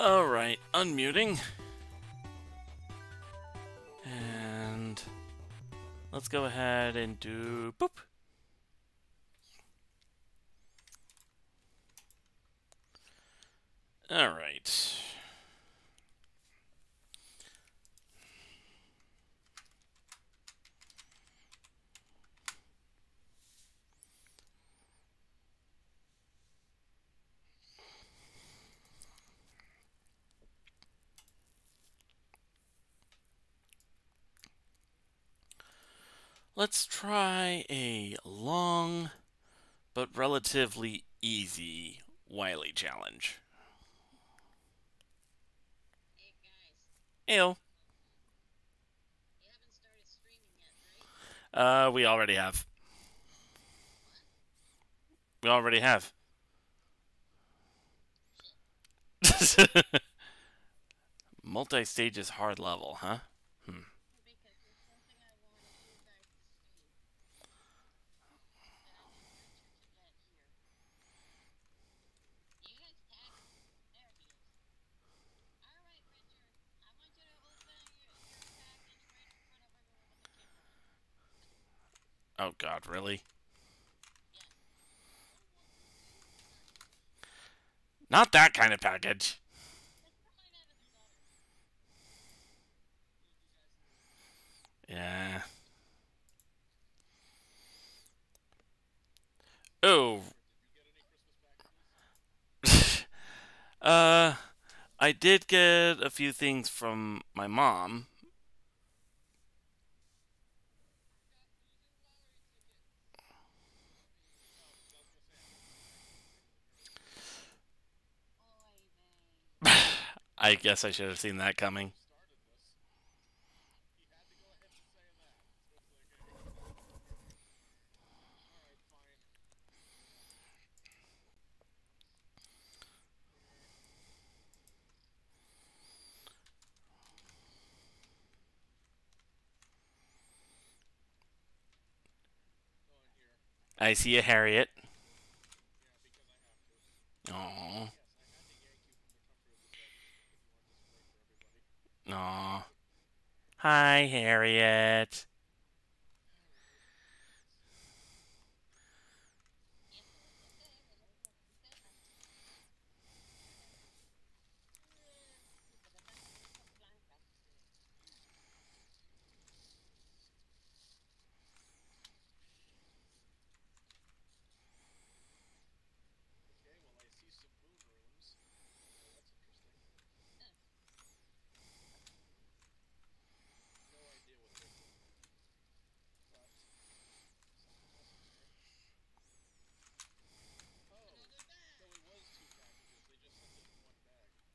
Alright, unmuting. And let's go ahead and do boop. Alright. Let's try a long but relatively easy Wily challenge. Hey guys, right? Uh, we already have. We already have. Multi-stage is hard level, huh? Hmm. Because there's something I wanted you guys to see. And I can mention to that here. You guys tag him. There he is. Alright, Richard. I want you to open your, your package right in front of everyone with the camera on. Oh god, really? Not that kind of package. Yeah. Oh. uh, I did get a few things from my mom. I guess I should have seen that coming. I see a Harriet. Aww. Aww. Hi, Harriet.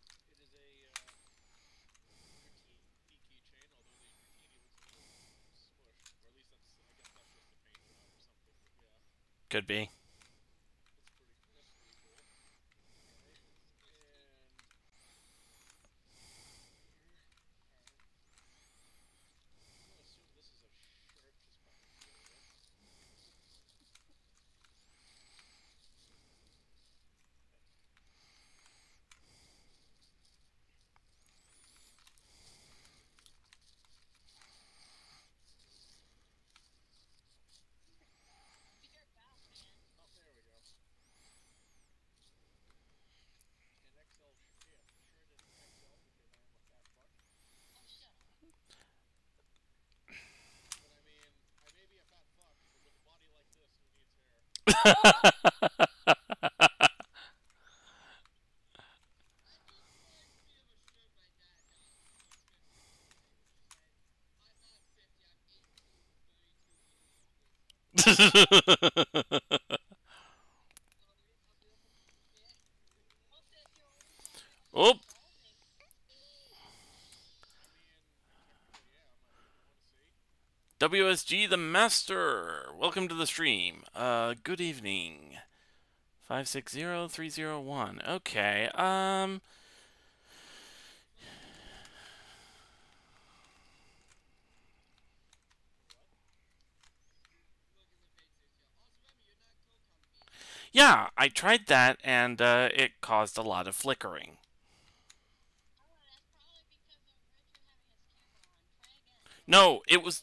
or something, but yeah, Could be. that's pretty, that's pretty cool. Okay, and... I'm gonna assume this is a shirt just by the feel of it. Be your boss, man. Oh, WSG the Master, welcome to the stream. Uh, good evening. Five six zero three zero one. Okay. Um. Yeah, I tried that and uh, it caused a lot of flickering. No, it probably because of Richard having his camera on. Try again. No, it was.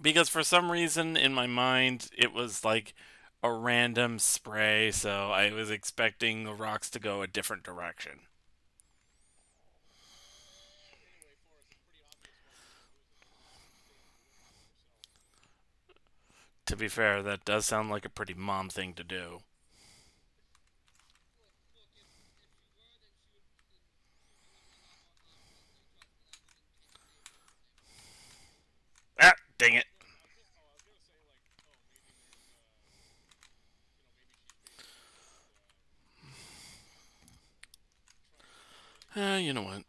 because for some reason in my mind it was like a random spray, so I was expecting the rocks to go a different direction. To be fair, that does sound like a pretty mom thing to do. Ah, dang it. Oh, I was gonna say like, oh, maybe it. uh, you know, maybe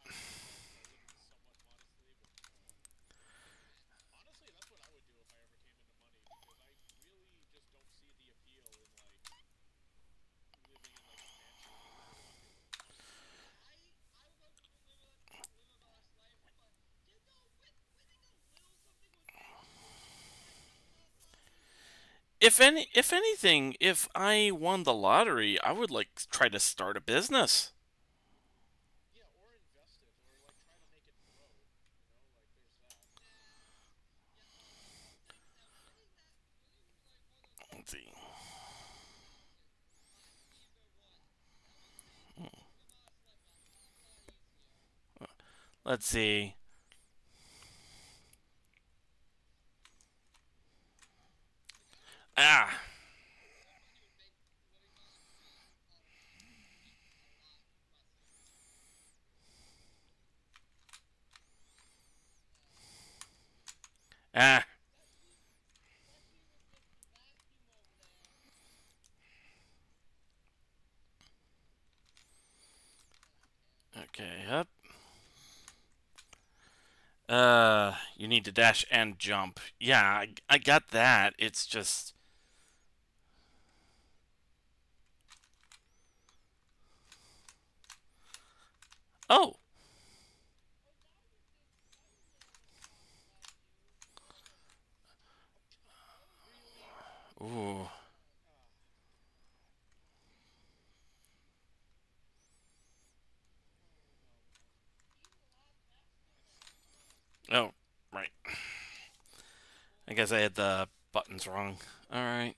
she's basically, uh, trying to, like, Uh, you know what? living somewhat modestly, but honestly, that's what I would do if I ever came into money, because I really just don't see the appeal in like living in like a mansion. If any, if anything, if I won the lottery, I would like try to start a business. That. Let's see. Hmm. Let's see. Ah. Ah. Okay, up. Uh, you need to dash and jump. Yeah, I, I got that. It's just. Oh. Ooh. Oh, right. I guess I had the buttons wrong. Alright.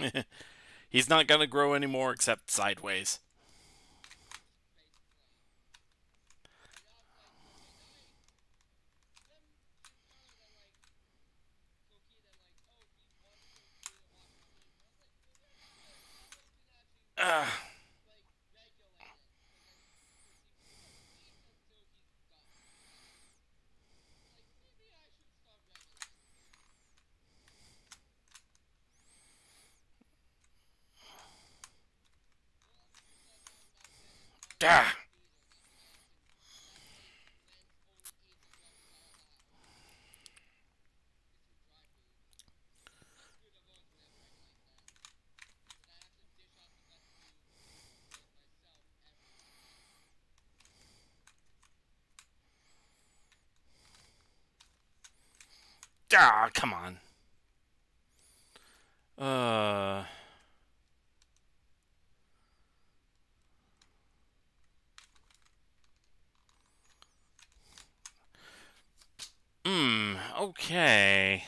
He's not gonna grow anymore except sideways. Ah. Ah. Ah, come on. Uh. Hmm, okay.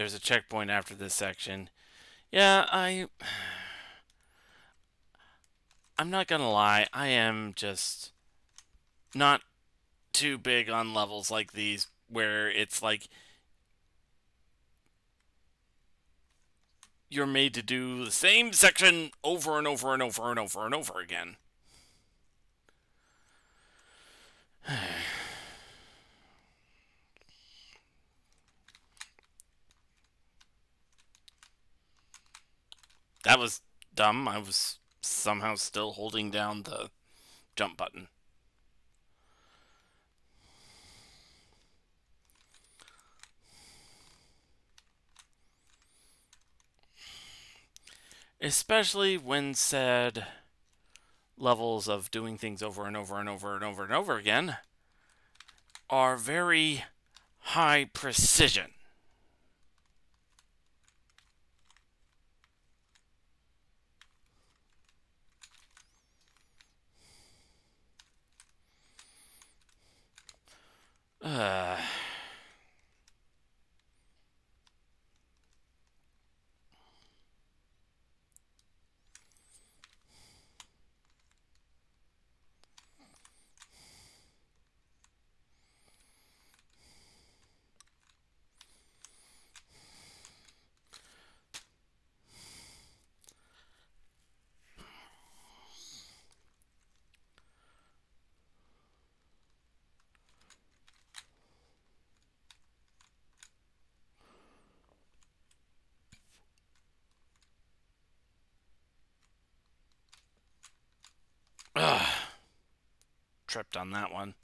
There's a checkpoint after this section. Yeah, I. I'm not gonna lie, I am just not too big on levels like these where it's like you're made to do the same section over and over and over and over and over again. That was dumb. I was somehow still holding down the jump button. Especially when said levels of doing things over and over and over and over and over again are very high precision. Uh, ugh. Tripped on that one.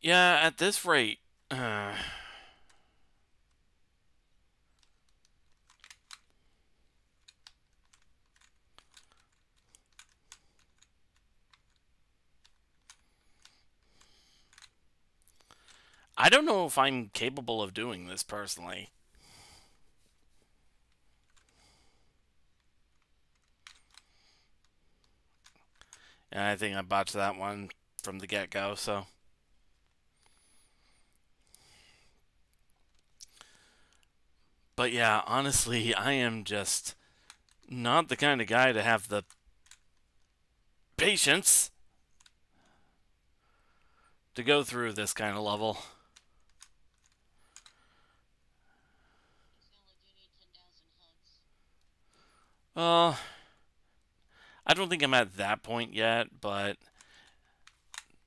Yeah, at this rate, uh, I don't know if I'm capable of doing this personally. And I think I botched that one from the get go, so. But yeah, honestly, I am just not the kind of guy to have the patience to go through this kind of level. You only do need 10,000 hugs. Uh, I don't think I'm at that point yet, but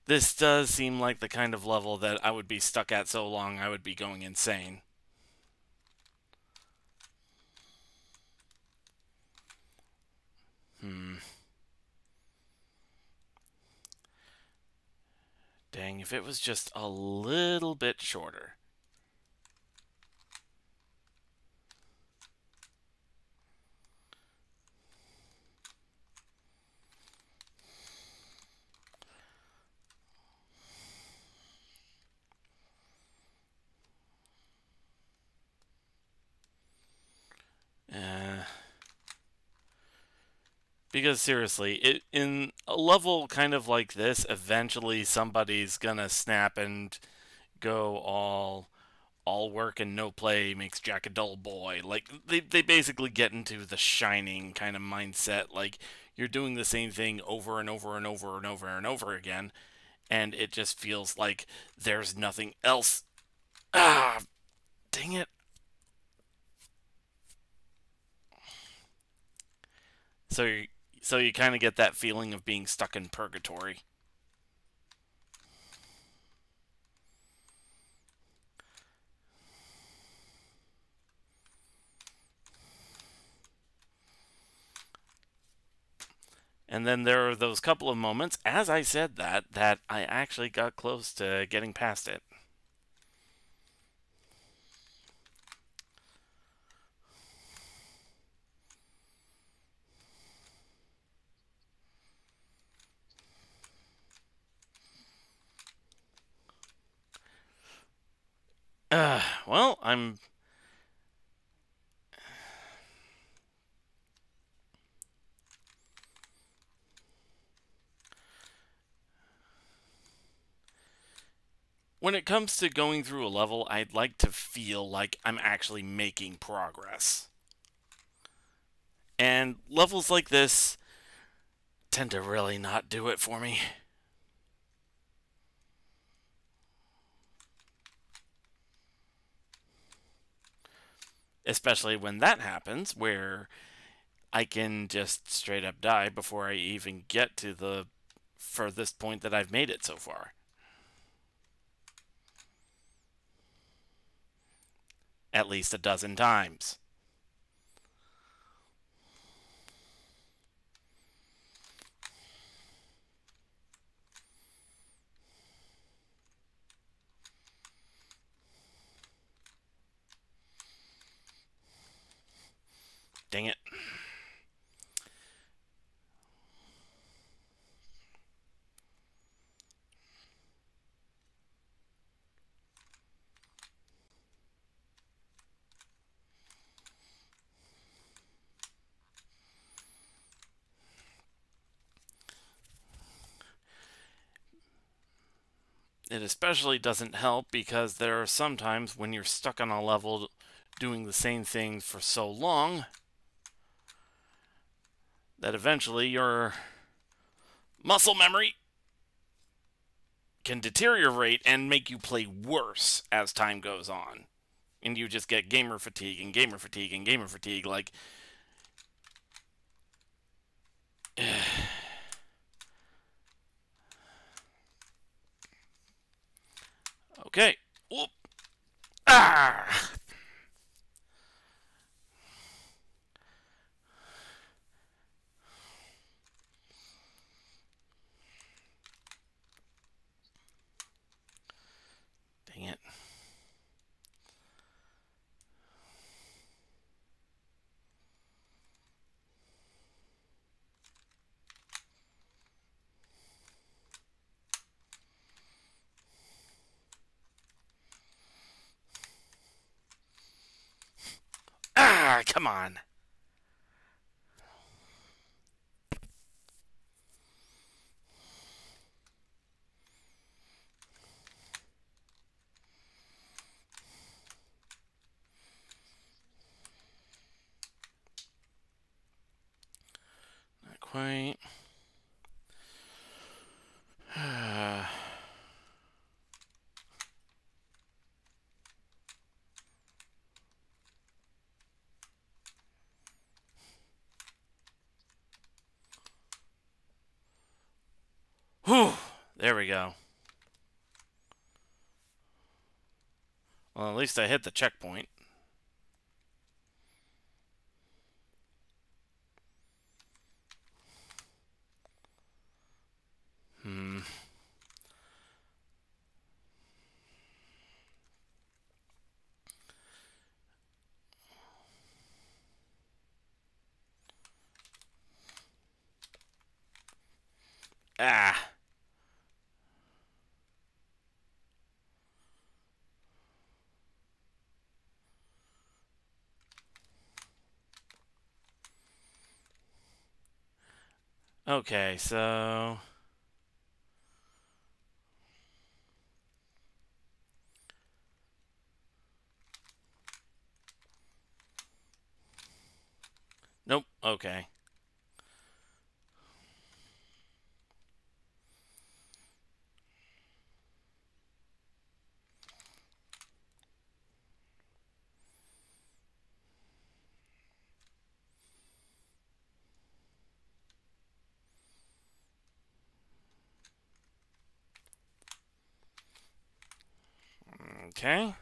this does seem like the kind of level that I would be stuck at so long I would be going insane. Hmm. Dang, if it was just a little bit shorter. Because seriously, it, in a level kind of like this, eventually somebody's gonna snap and go all all work and no play makes Jack a dull boy. Like they they basically get into the shining kind of mindset. Like you're doing the same thing over and over and over and over and over again, and it just feels like there's nothing else. Ah, dang it! So so you kind of get that feeling of being stuck in purgatory. And then there are those couple of moments, as I said that, that I actually got close to getting past it. Uh, well, I'm. When it comes to going through a level, I'd like to feel like I'm actually making progress. And levels like this tend to really not do it for me. Especially when that happens where I can just straight up die before I even get to the furthest point that I've made it so far. At least a dozen times. Dang it. It especially doesn't help because there are some times when you're stuck on a level doing the same thing for so long that eventually your muscle memory can deteriorate and make you play worse as time goes on. And you just get gamer fatigue and gamer fatigue and gamer fatigue. Like, okay. Whoop. Ah! Dang it. Ah, come on. Not quite. Whew, there we go. Well, at least I hit the checkpoint. Hmm. Ah. Okay, so Nope. Okay. Okay.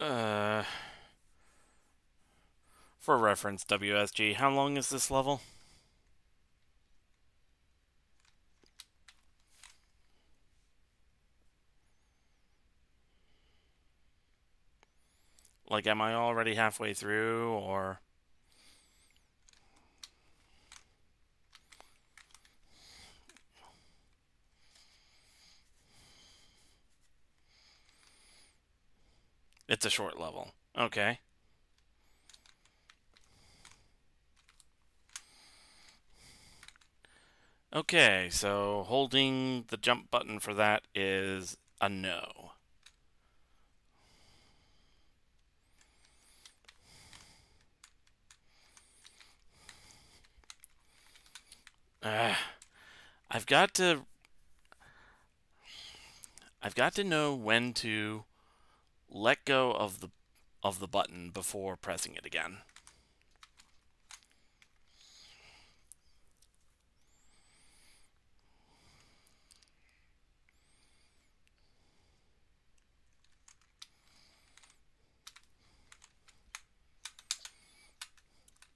Uh, for reference, WSG, how long is this level? Like, am I already halfway through, or... It's a short level. Okay. Okay, so holding the jump button for that is a no. Uh, I've got to I've got to know when to let go of the of the button before pressing it again.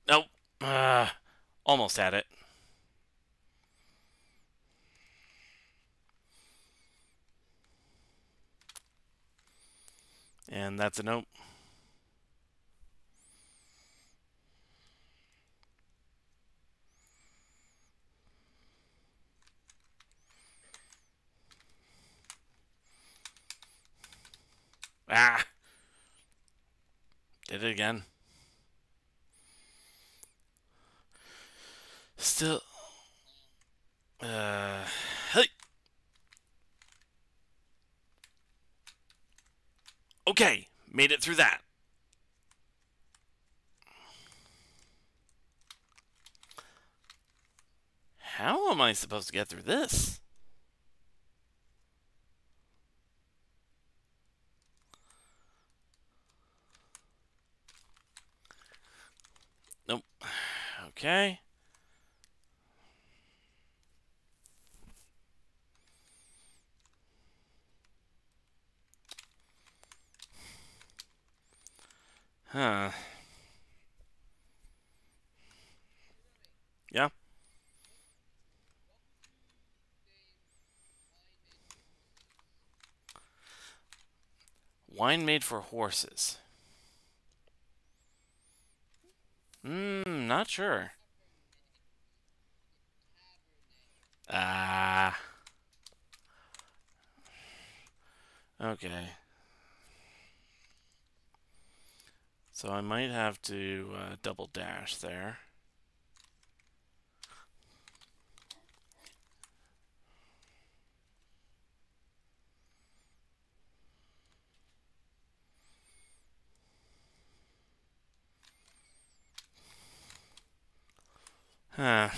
Nope. Uh, almost had it. And that's a nope. Ah! Did it again. Still. Uh. Hey! Okay, made it through that. How am I supposed to get through this? Nope. Okay. Huh. Yeah. Wine made for horses. Hmm, not sure. Ah. Okay. So I might have to uh, double dash there. Huh.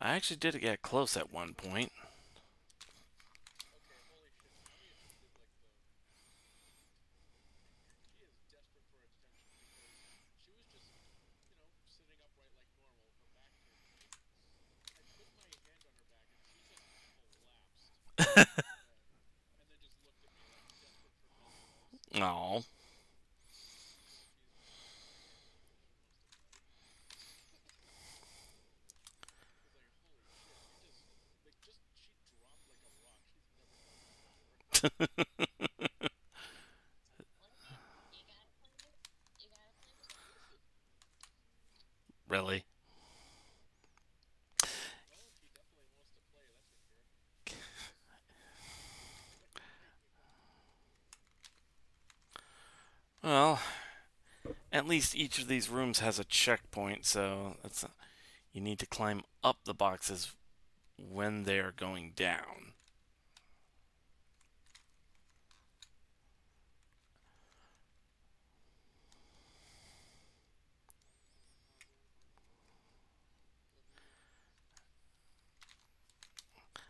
I actually did get close at one point. Okay, holy shit. Tell me if she did like the. She is desperate for attention because she was just, you know, sitting upright like normal, her back turned to me. I put my hand on her back and she just collapsed. and then just looked at me like desperate for nothing else. Oh. She's like, holy shit. You gotta play this. You gotta play this on easy. really? Well, he definitely wants to play, that's for sure. Well, at least each of these rooms has a checkpoint, so that's you need to climb up the boxes when they are going down.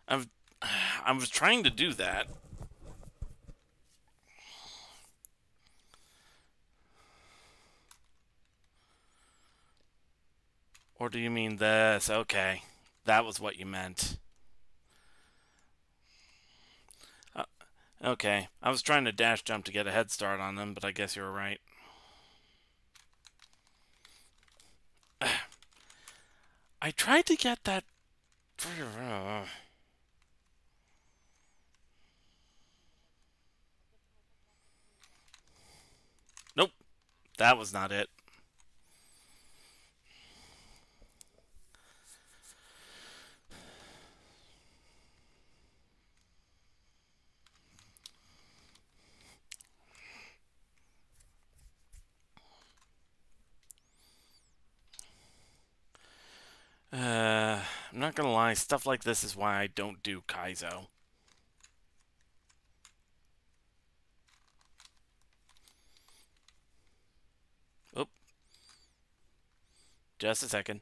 I've I was trying to do that. Or do you mean this? Okay. That was what you meant. Uh, okay. I was trying to dash jump to get a head start on them, but I guess you were right. I tried to get that. Nope. That was not it. Uh, I'm not gonna lie, stuff like this is why I don't do Kaizo. Oop. Just a second.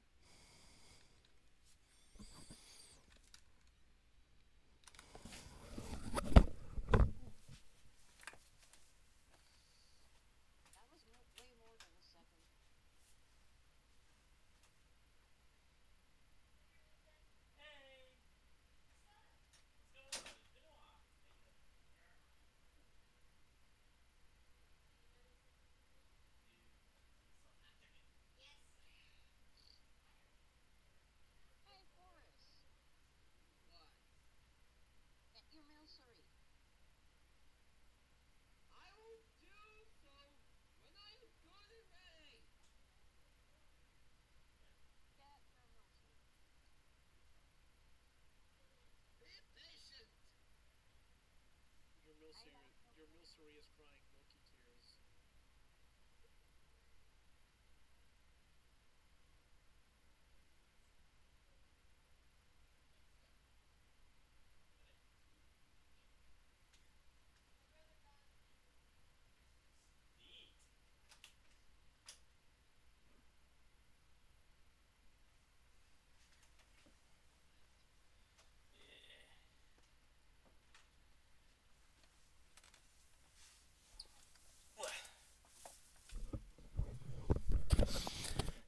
That was mo- way more than a second. Hey, Boris. What? Get your milcery. I will do so when I am good and ready. Get your milcery. Be patient. Your milcery, your milcery is crying milky tears.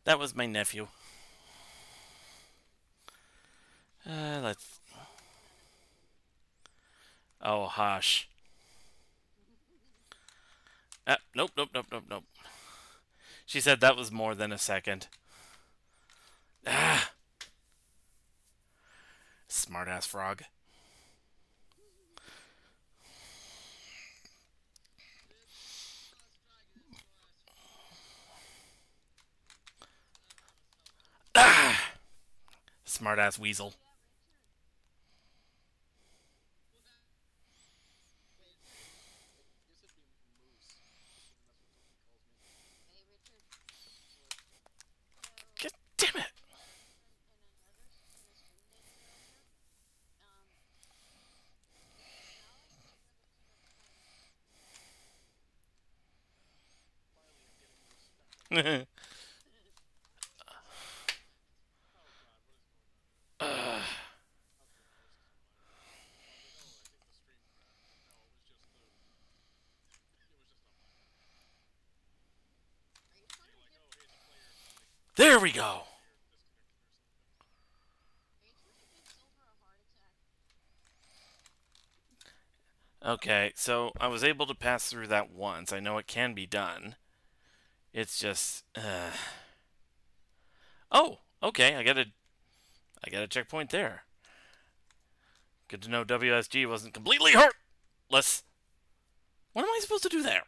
That was my nephew. Uh, let's. Oh, hush. Ah, nope, nope, nope, nope, nope. She said that was more than a second. Ah! Smartass frog. Ah! Smartass weasel. Guess it'd be moose. Even that's what Tony calls me. Hey, Richard. God damn it another s- in a stream they did earlier. Um, they acknowledged that you're the king of China. Finally, I'm getting the respect. I- Oh god, what is going on? Ugh. How can I host this on my own? I was like, oh, I think the stream crashed. No, it was just the. It was just on my end. Are you trying to Like, get? oh, hey, the player, like, There we go! player disconnected or something. Are you trying to give Silver a heart go. Okay, so I was able to pass through that once. I know it can be done. It's just. Uh... Oh, okay. I got a, I got a checkpoint there. Good to know WSG wasn't completely hurt. let's. What am I supposed to do there?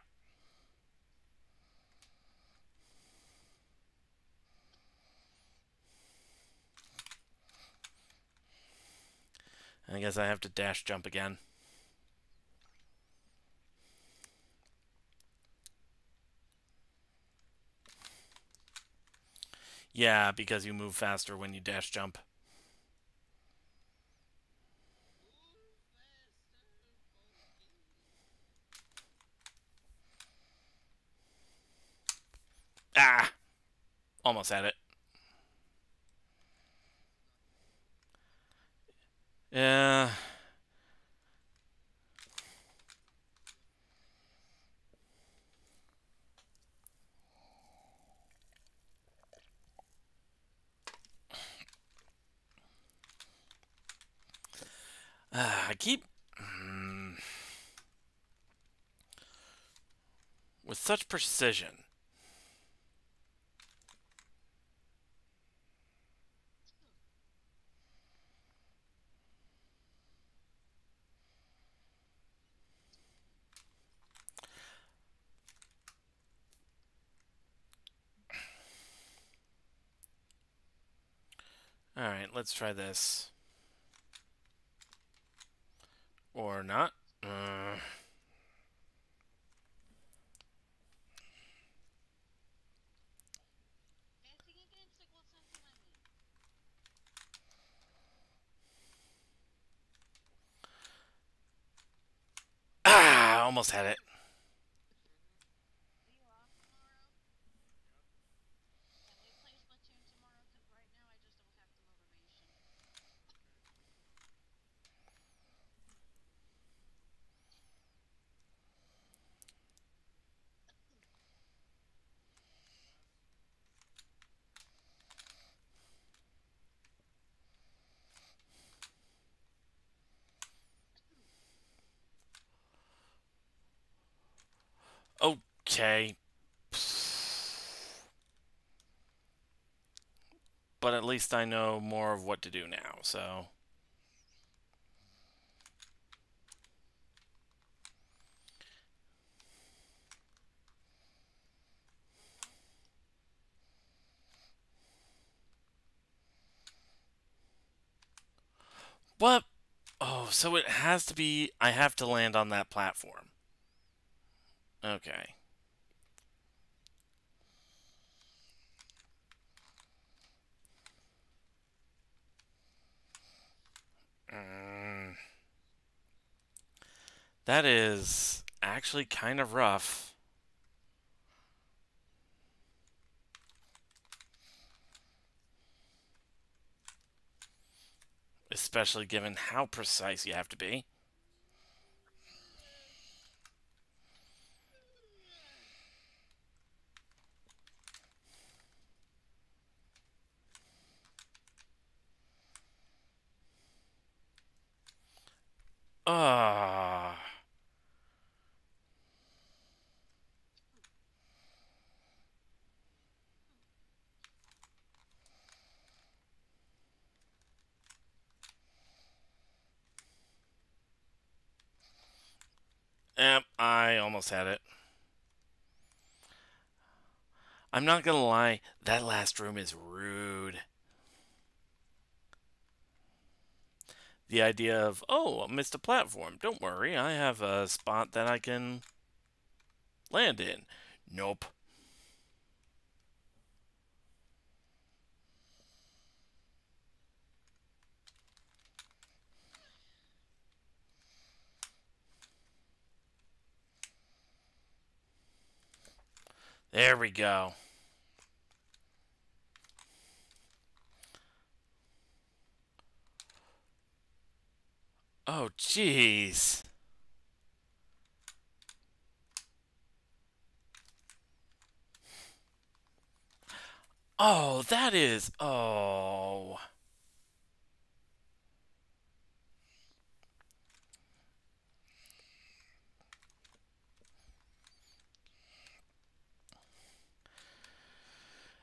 I guess I have to dash jump again. Yeah, because you move faster when you dash jump. Ah! Almost had it. Yeah. Ah, I keep. mm, with such precision. Alright, let's try this. Or not. Uh, ah, almost had it. Are you off tomorrow? Can we play Splatoon tomorrow? Because right now I just don't have the motivation. Okay. But at least I know more of what to do now, so. What? Oh, so it has to be. I have to land on that platform. Okay. Mm. That is actually kind of rough. Especially given how precise you have to be. Ah. Yep, I almost had it. I'm not gonna lie, that last room is rude. The idea of, oh, I missed a platform. Don't worry, I have a spot that I can land in. Nope. There we go. Oh, jeez. Oh, that is. Oh.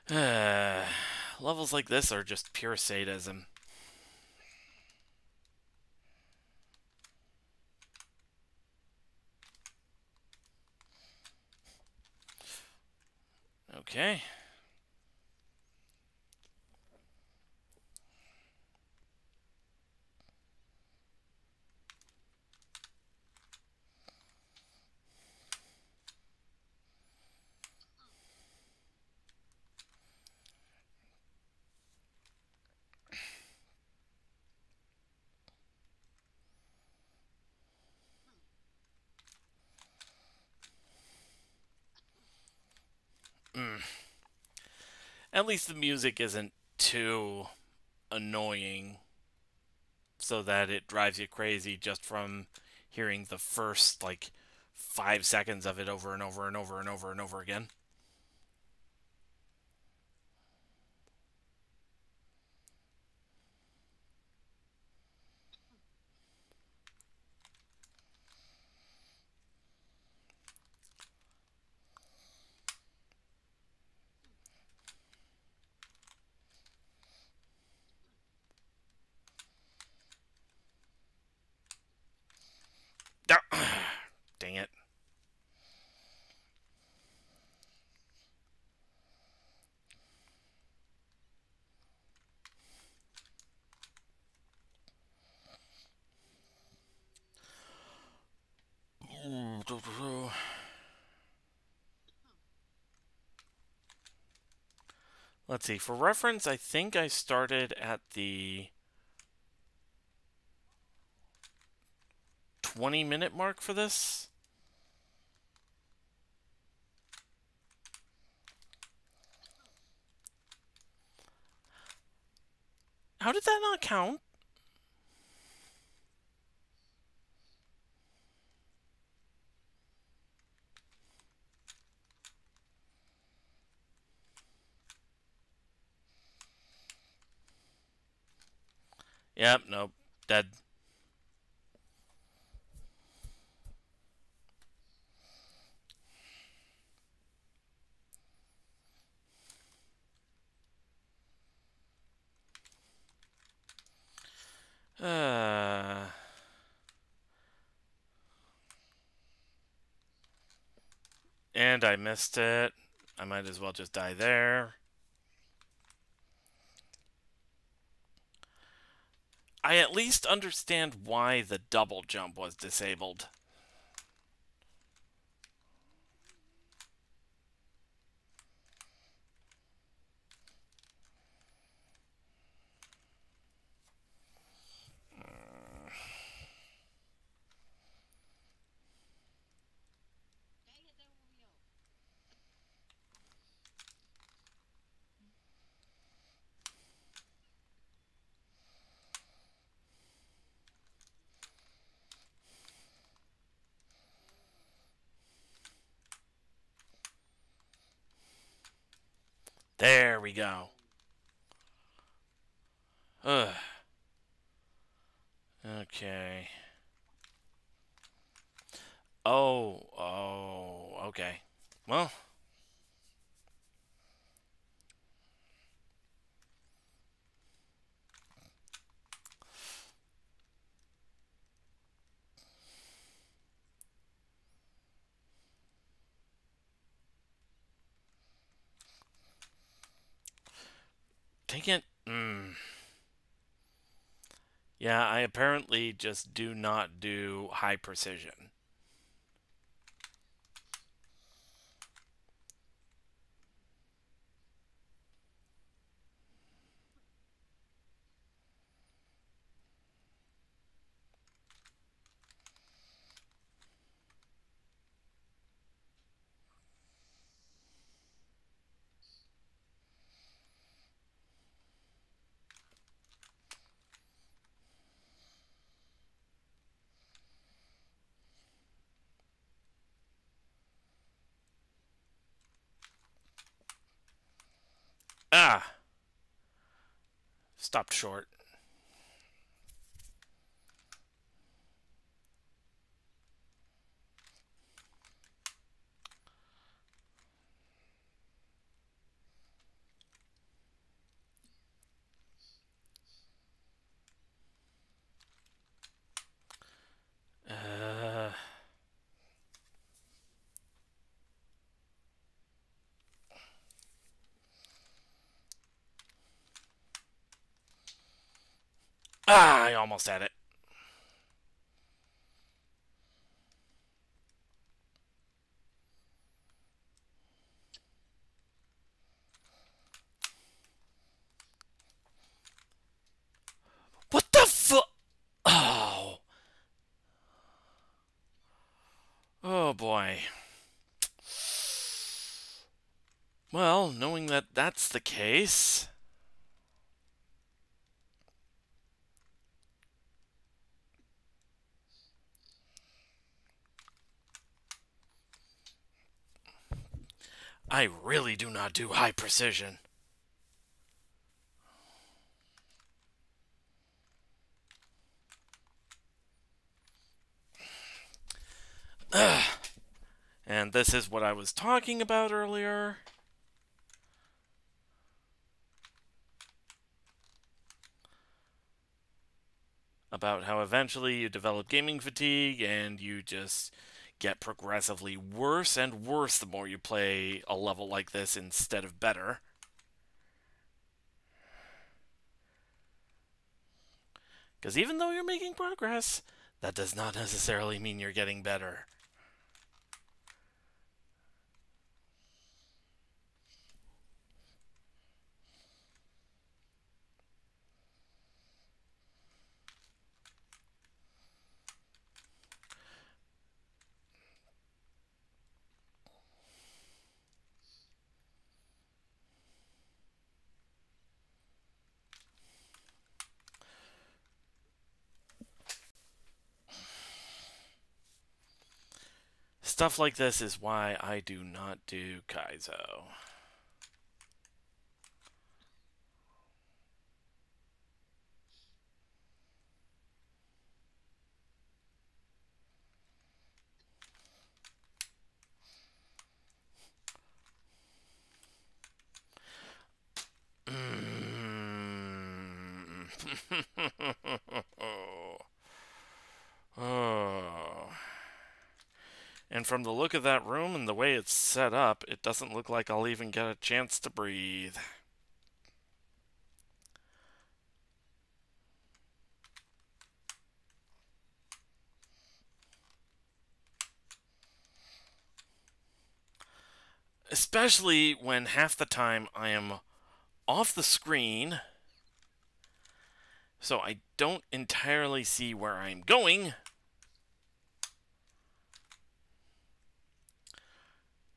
Levels like this are just pure sadism. Okay. At least the music isn't too annoying so that it drives you crazy just from hearing the first like five seconds of it over and over and over and over and over again. Dang it. Let's see. For reference, I think I started at the 20 minute mark for this. How did that not count? Yep, nope. Dead. Uh, and I missed it. I might as well just die there. I at least understand why the double jump was disabled. There we go. Ugh. Okay. Oh, oh, okay. Well. Dang it. Mm. Yeah, I apparently just do not do high precision. Ah! Stopped short. Uh, Ah, I almost had it. What the fu- Oh. Oh boy. Well, knowing that that's the case. I really do not do high precision. Ugh. And this is what I was talking about earlier. About how eventually you develop gaming fatigue and you just get progressively worse and worse the more you play a level like this instead of better. Because even though you're making progress, that does not necessarily mean you're getting better. Stuff like this is why I do not do Kaizo. And from the look of that room and the way it's set up, it doesn't look like I'll even get a chance to breathe. Especially when half the time I am off the screen, so I don't entirely see where I'm going.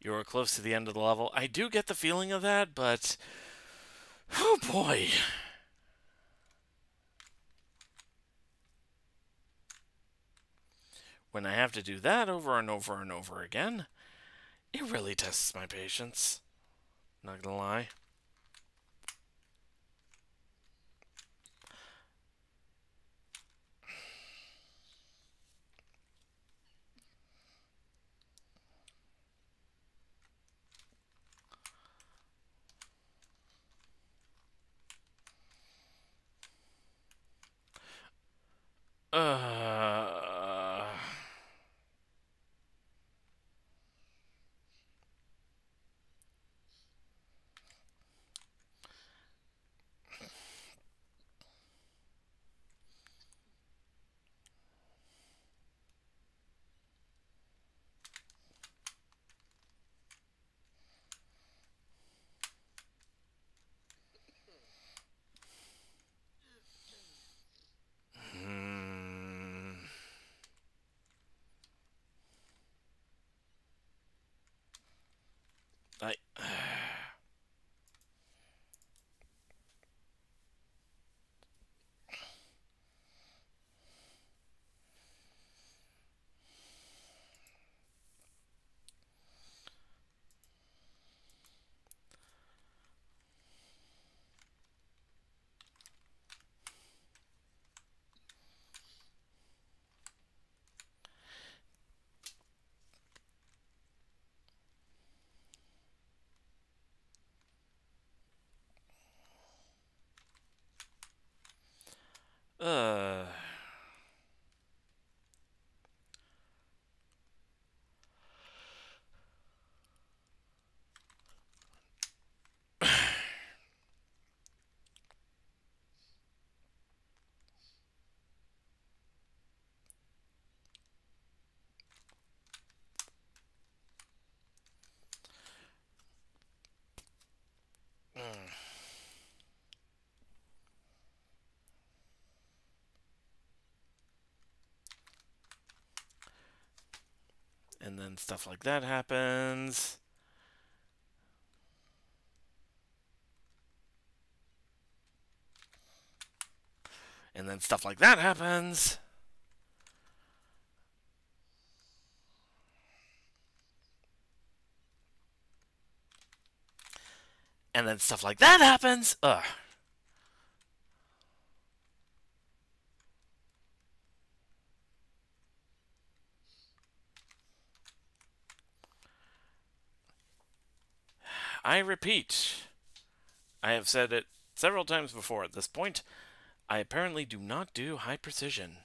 You're close to the end of the level. I do get the feeling of that, but. Oh boy. When I have to do that over and over and over again, it really tests my patience. Not gonna lie. Uh, hmm. I. Uh. And then stuff like that happens. And then stuff like that happens. And then stuff like that happens. Ugh. I repeat, I have said it several times before at this point. I apparently do not do high precision.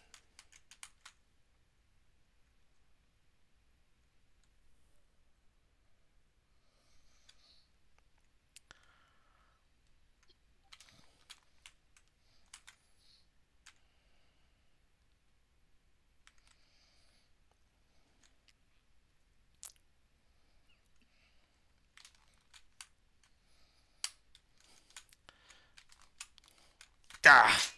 Ah.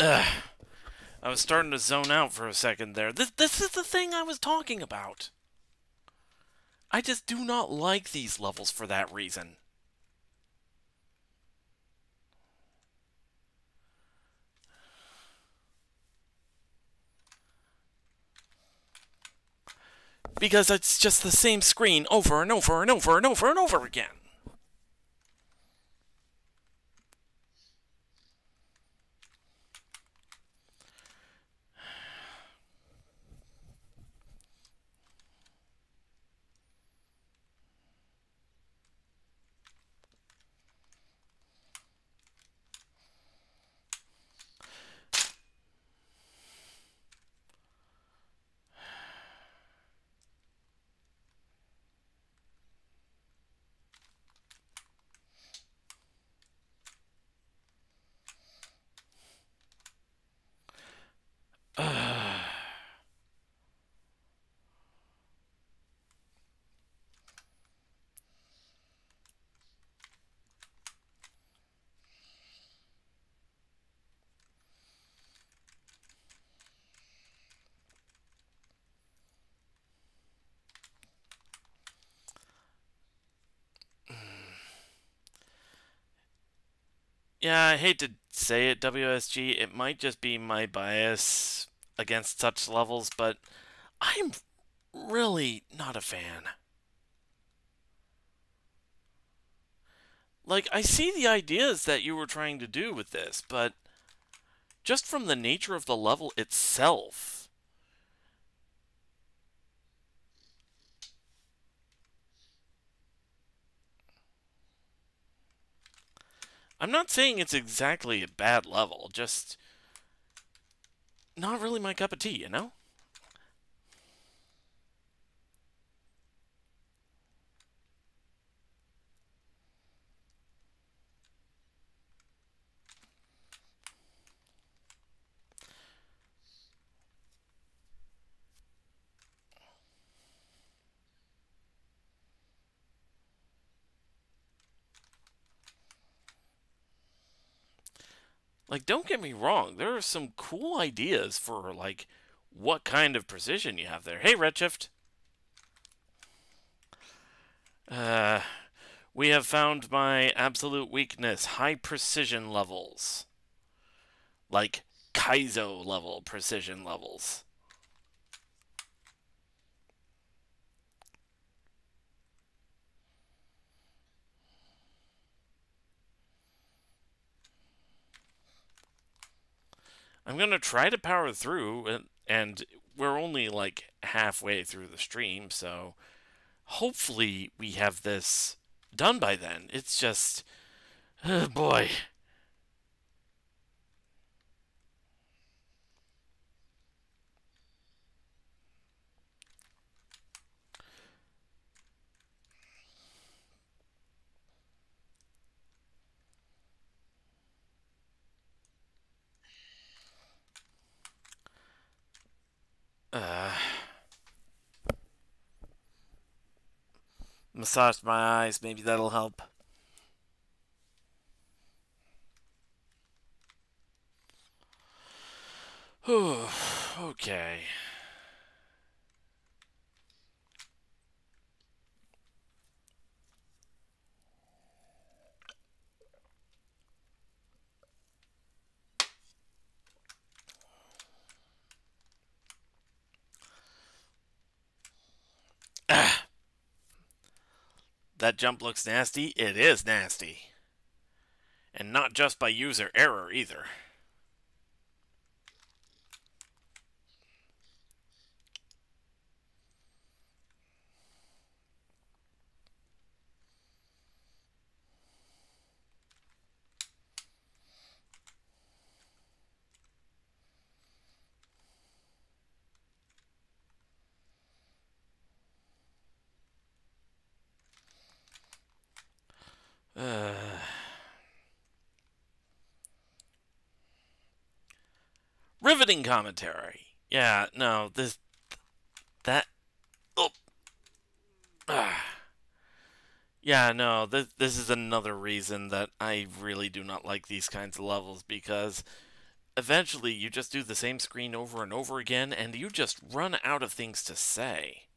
Ugh. I was starting to zone out for a second there. This this is the thing I was talking about. I just do not like these levels for that reason. Because it's just the same screen over and over and over and over and over again. Yeah, I hate to say it, WSG. It might just be my bias against such levels, but I'm really not a fan. Like, I see the ideas that you were trying to do with this, but just from the nature of the level itself. I'm not saying it's exactly a bad level, just not really my cup of tea, you know? Like, don't get me wrong, there are some cool ideas for, like, what kind of precision you have there. Hey, Redshift! Uh, we have found my absolute weakness high precision levels. Like, Kaizo level precision levels. I'm going to try to power through, and, And we're only like halfway through the stream, so hopefully we have this done by then. It's just, oh boy. Uh, massage my eyes. Maybe that'll help. Whew, That jump looks nasty. It is nasty. And not just by user error either. Uh, riveting commentary. Yeah, no, this that oh. Ah. Yeah, no, this this is another reason that I really do not like these kinds of levels because eventually you just do the same screen over and over again and you just run out of things to say.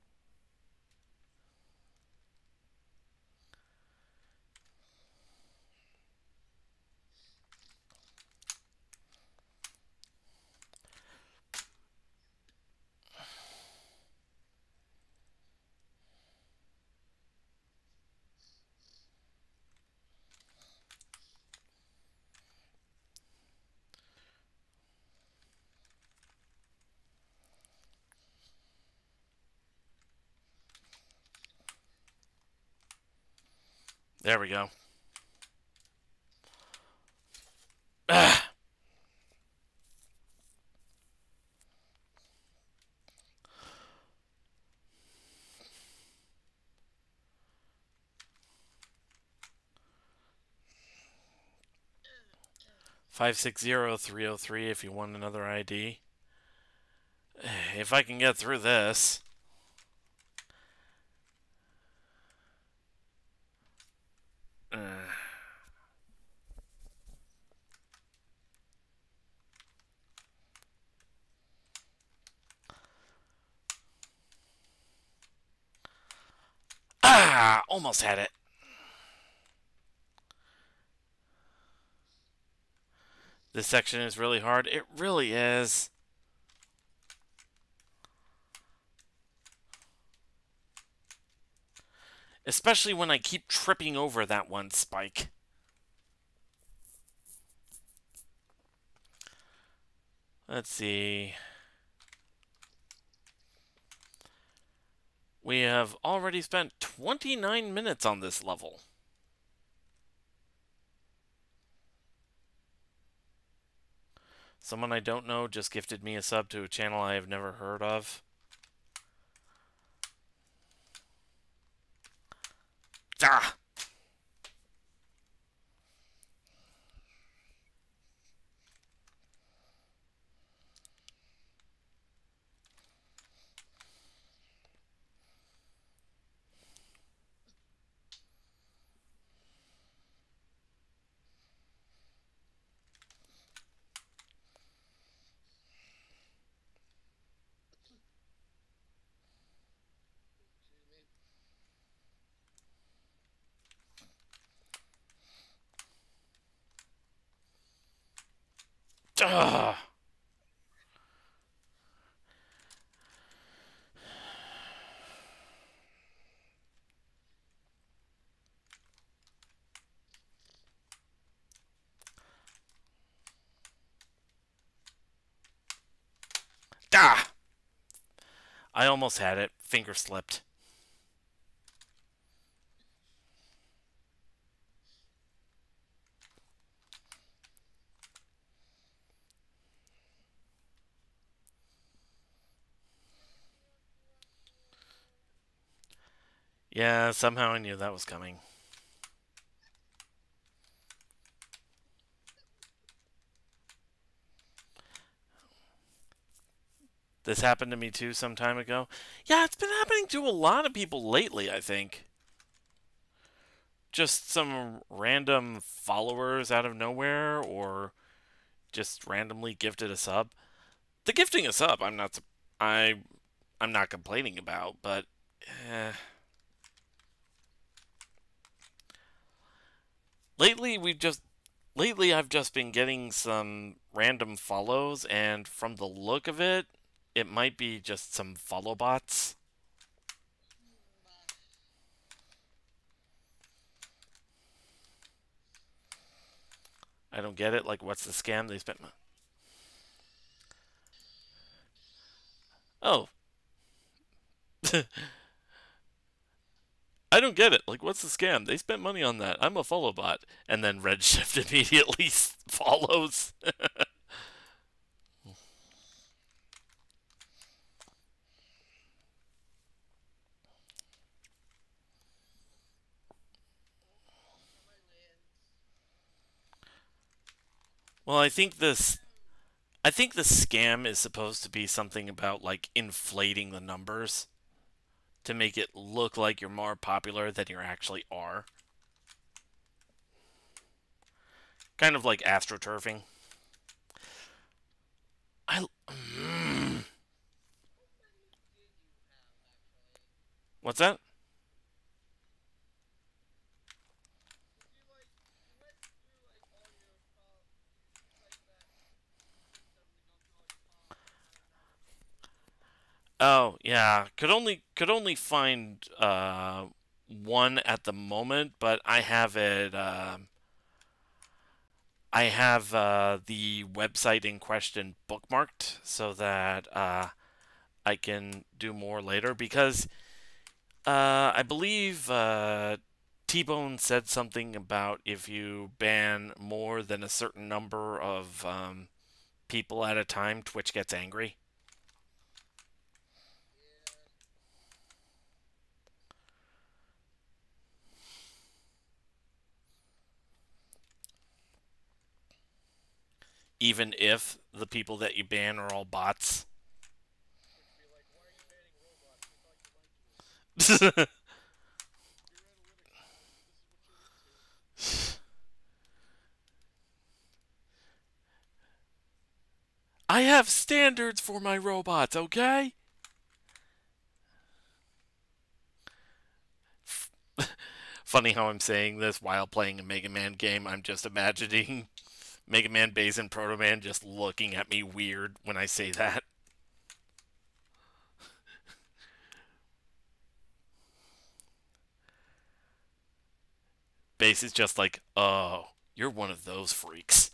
There we go. Ah. Five six zero three zero three. If you want another ID, if I can get through this. Uh. Ah, almost had it. This section is really hard. It really is. Especially when I keep tripping over that one spike. Let's see. We have already spent 29 minutes on this level. Someone I don't know just gifted me a sub to a channel I have never heard of. Ah! Ugh. Gah! I almost had it. Finger slipped. Yeah, somehow I knew that was coming. This happened to me too some time ago. Yeah, it's been happening to a lot of people lately, I think. Just some random followers out of nowhere or just randomly gifted a sub. The gifting a sub, I'm not I I'm not complaining about, but eh. Lately we've just lately I've just been getting some random follows and from the look of it, it might be just some follow bots. I don't get it. Like, what's the scam? They spent. Oh. I don't get it. Like, what's the scam? They spent money on that. I'm a follow bot. And then Redshift immediately follows. well, I think this. I think the scam is supposed to be something about, like, inflating the numbers to make it look like you're more popular than you actually are. Kind of like astroturfing. I. Mm. What's that? Oh yeah, could only could only find uh, one at the moment, but I have it. Uh, I have uh, the website in question bookmarked so that uh, I can do more later because uh, I believe uh, T Bone said something about if you ban more than a certain number of um, people at a time, Twitch gets angry. Even if the people that you ban are all bots. I have standards for my robots, okay? Funny how I'm saying this while playing a Mega Man game. I'm just imagining Mega Man, Bass, and Proto Man just looking at me weird when I say that. Bass is just like, oh, you're one of those freaks.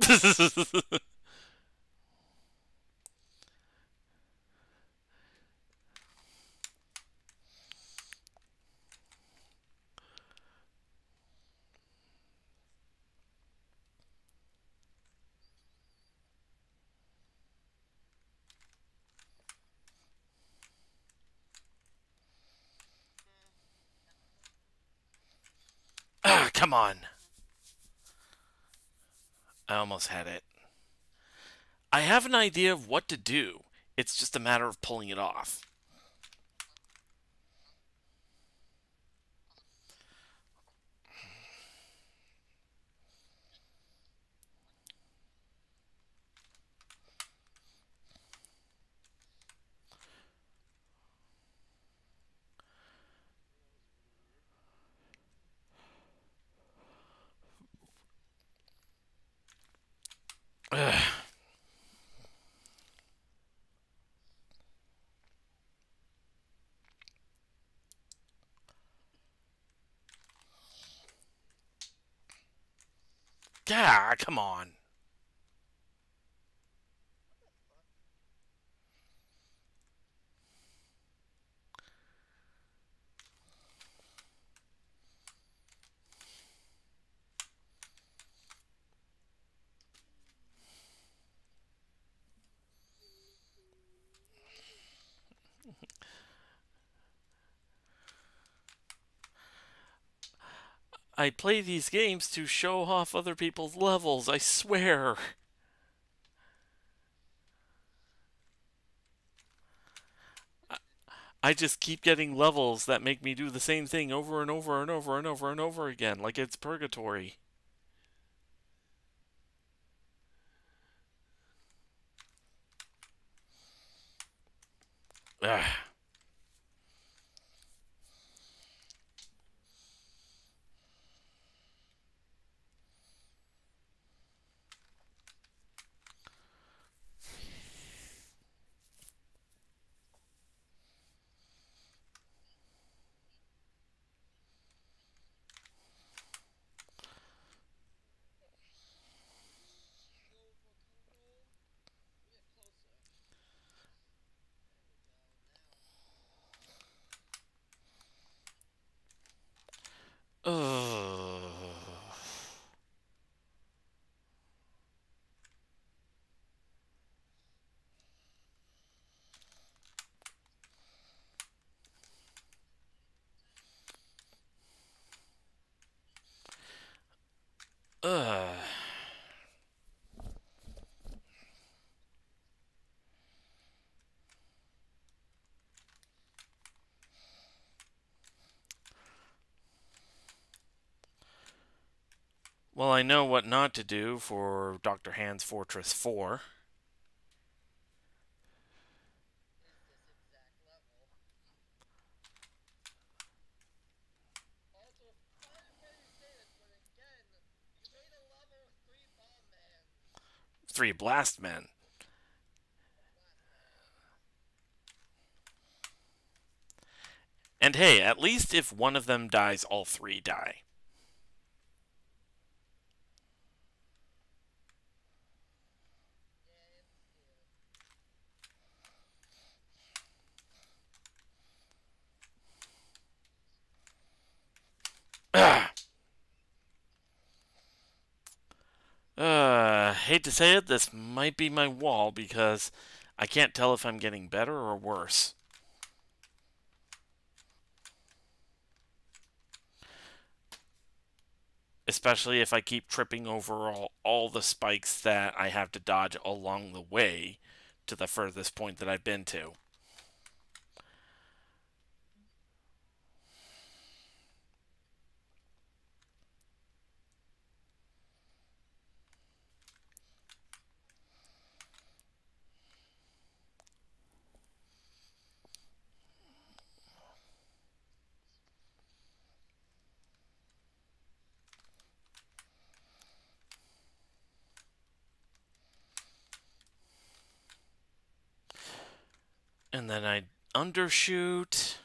Ah, come on. I almost had it. I have an idea of what to do. It's just a matter of pulling it off. Ugh. God, come on. I play these games to show off other people's levels, I swear. I- just keep getting levels that make me do the same thing over and over and over and over and over again, like it's purgatory. Ugh. Well, I know what not to do for Dr. Hand's Fortress 4. Is this exact level? Also, sorry for you say this, but again, you made a level with three bomb man. Three Blast Men. And hey, at least if one of them dies, all three die. Uh, hate to say it, this might be my wall because I can't tell if I'm getting better or worse. Especially if I keep tripping over all, all the spikes that I have to dodge along the way to the furthest point that I've been to. And then I undershoot.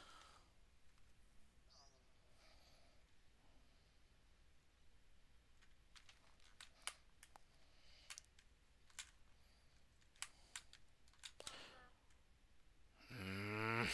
Mm.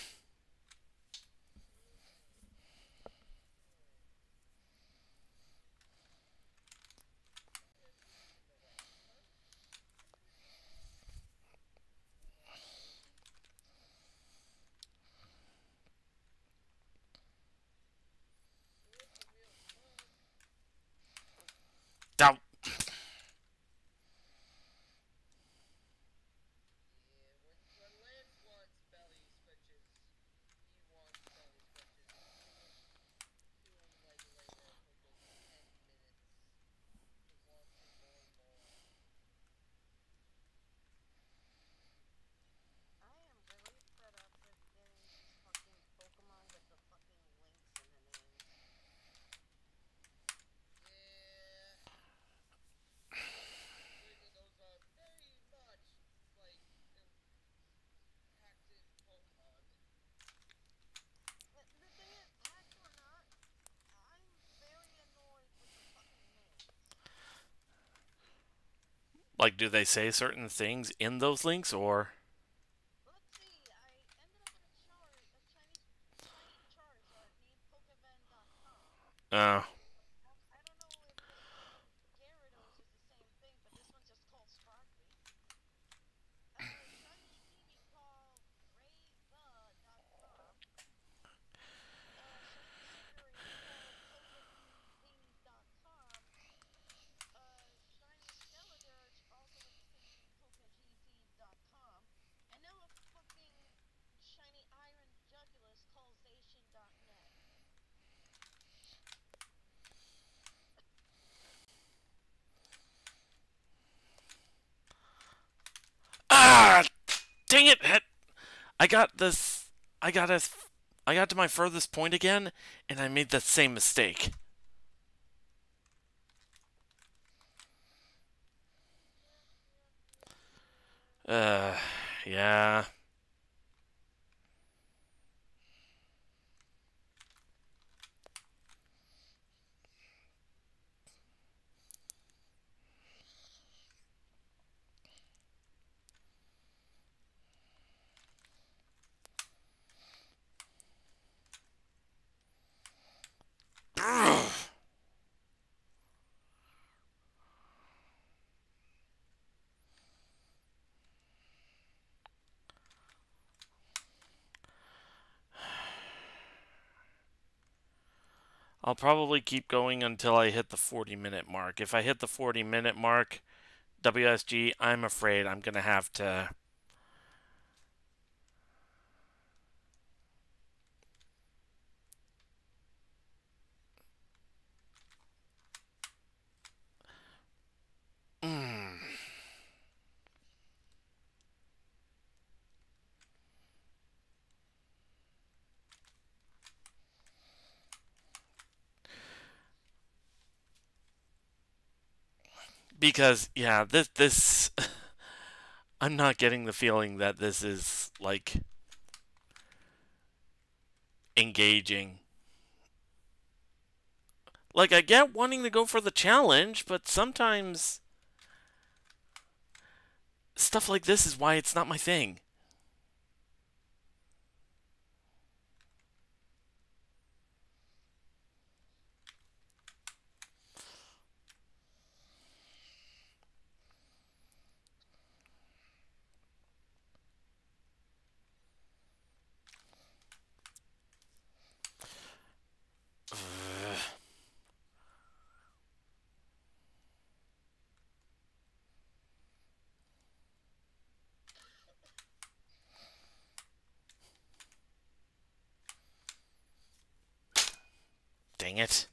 Like, do they say certain things in those links, or Let's see. I ended up in a chart, a Chinese Chinese Charizard named Pokevan.com. uh, I don't know if the Gyarados is the same thing, but this one's just called Sparkly. A shiny Eevee called Rayva.com. A shiny Cinderace called PokeTheme.com. A shiny Skeledirge also with the same name, PokeGZ.com. And now a fucking shiny Iron Jugulis called Zation.net. ah, dang it! Head- I got this. I got as. I got to my furthest point again, and I made the same mistake. Uh, yeah. I'll probably keep going until I hit the 40 minute mark. If I hit the 40 minute mark, WSG, I'm afraid I'm going to have to. Because yeah this this i'm not getting the feeling that this is like engaging. Like i get wanting to go for the challenge but sometimes stuff like this is why it's not my thing dang it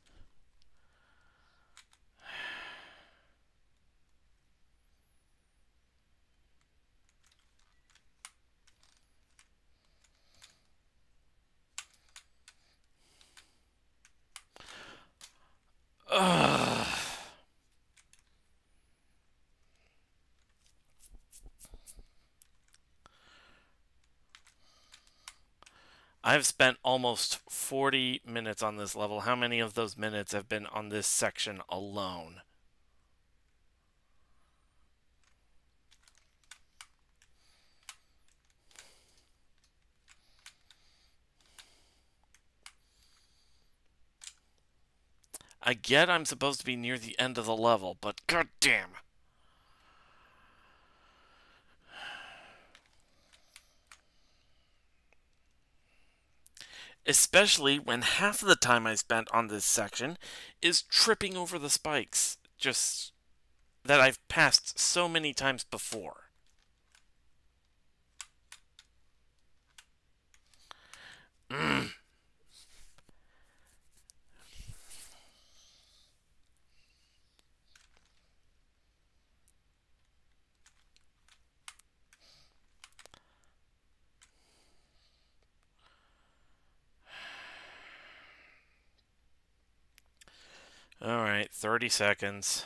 I've spent almost 40 minutes on this level. How many of those minutes have been on this section alone? I get I'm supposed to be near the end of the level, but goddamn. Especially when half of the time I spent on this section is tripping over the spikes, just that I've passed so many times before. Mm. All right, 30 seconds.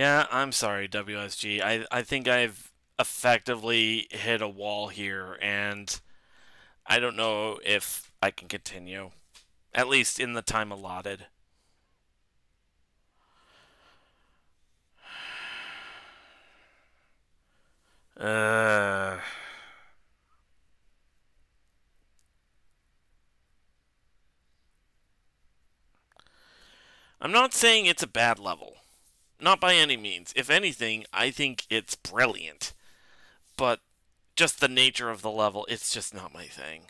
Yeah, I'm sorry, WSG. I, I think I've effectively hit a wall here, and I don't know if I can continue. At least in the time allotted. Uh. I'm not saying it's a bad level. Not by any means. If anything, I think it's brilliant. But just the nature of the level, it's just not my thing.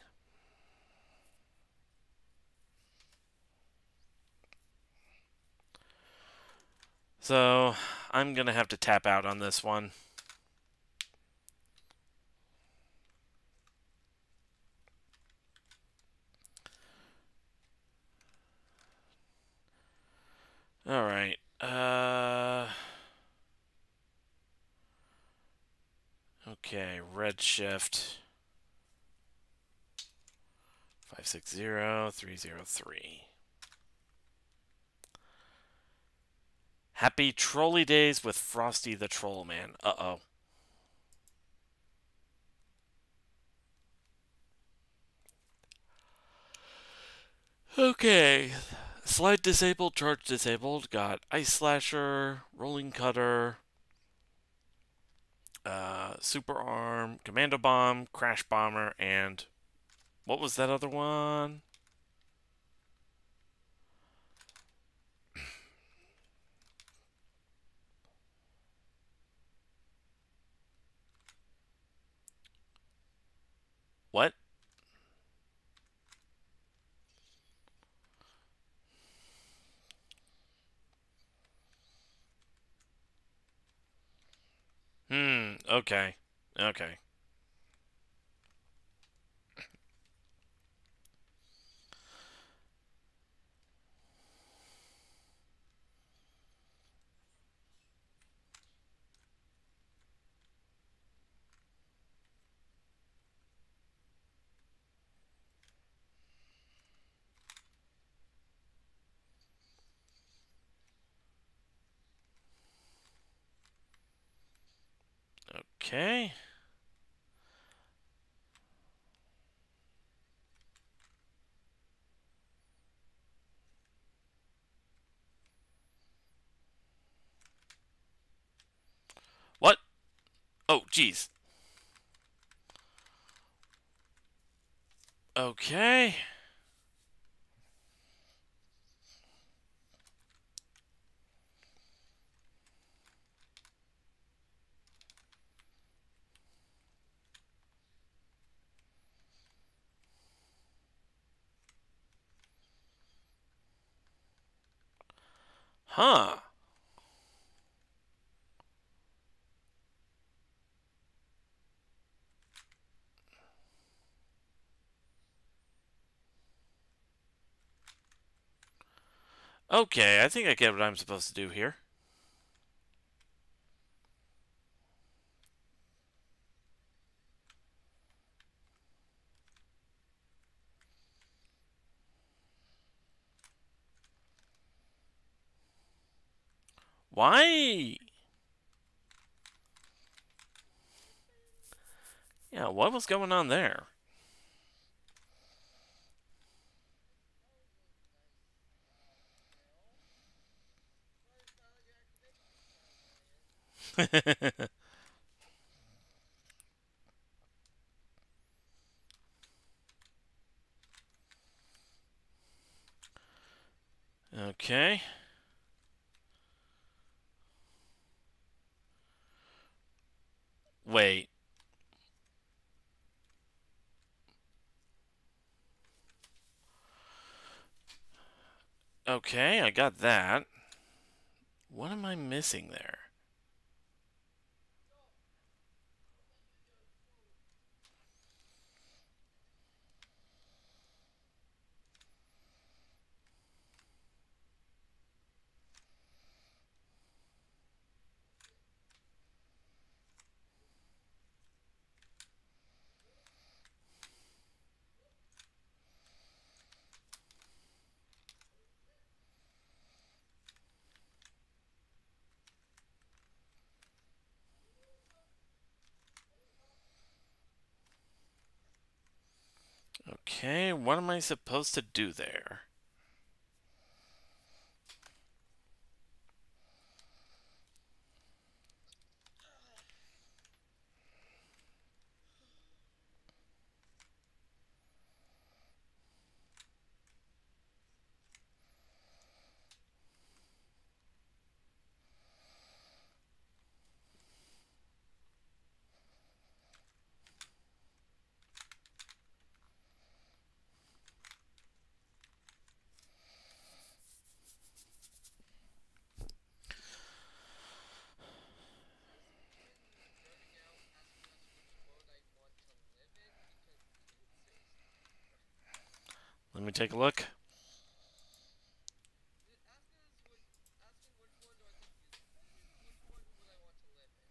So, I'm going to have to tap out on this one. All right. Uh Okay, Redshift 560303. Happy trolley days with Frosty the Troll Man. Uh-oh. Okay. Slide disabled, charge disabled. Got Ice Slasher, Rolling Cutter, uh, Super Arm, Commando Bomb, Crash Bomber, and what was that other one? What? Hmm, okay. Okay. Okay. What? Oh, jeez. Okay. Huh. Okay, I think I get what I'm supposed to do here. Why? Yeah, what was going on there? okay. Wait. Okay, I got that. What am I missing there? Okay, what am I supposed to do there? Take a look. Asking us which, asking which one do I think is, which one would I want to live in?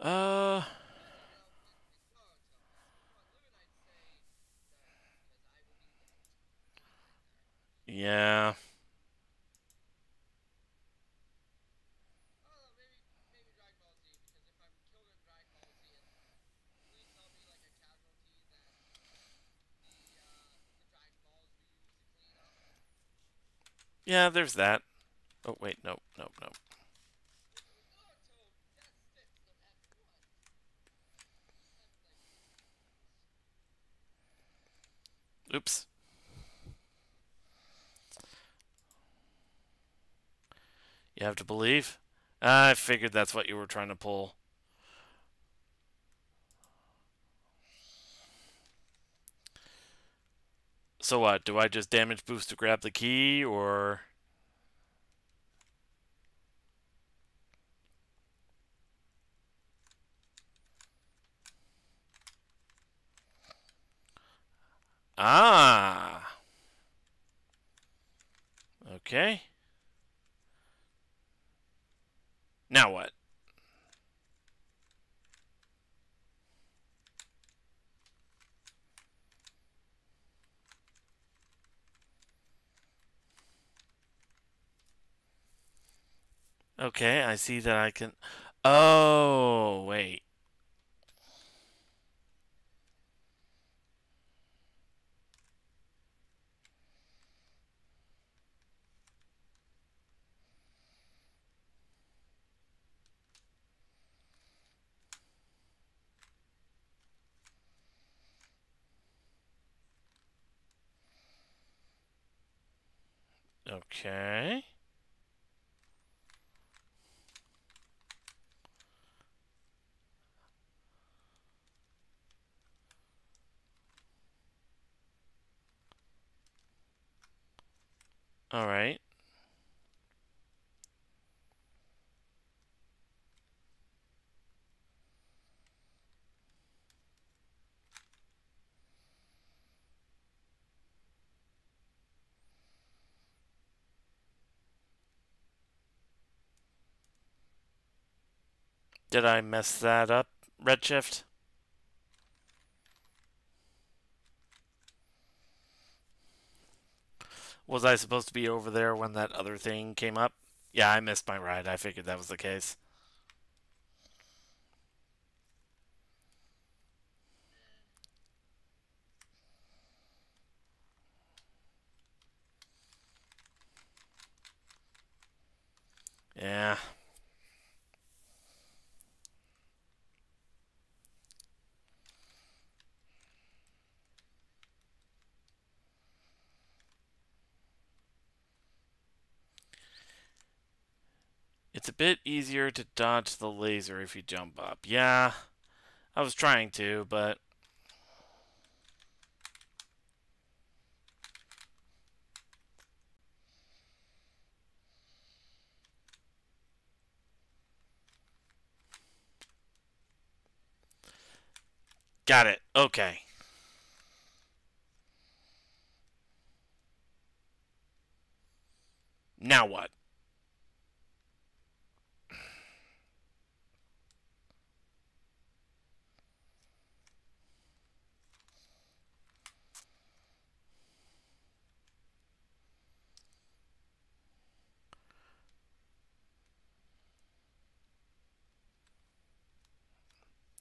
Uh, Now, in, in Toronto, if I live in, I'd say that because I will be there. yeah. I don't know, maybe maybe Dragon Ball Z because if I'm killed in Dragon Ball Z and please tell me like a casualty that the uh the Dragon Balls we use to clean up. Yeah, there's that. Oh, wait, nope, nope, no. Which with Naruto, that sticks no matter what. I'm like Oops. You have to believe? I figured that's what you were trying to pull. So what? Do I just damage boost to grab the key, or... Ah! Okay. Now what? Okay, I see that I can. Oh, wait. Okay. All right. Did I mess that up, Redshift? Was I supposed to be over there when that other thing came up? Yeah, I missed my ride. I figured that was the case. Yeah. It's a bit easier to dodge the laser if you jump up. Yeah, I was trying to, but... Got it. Okay. Now what?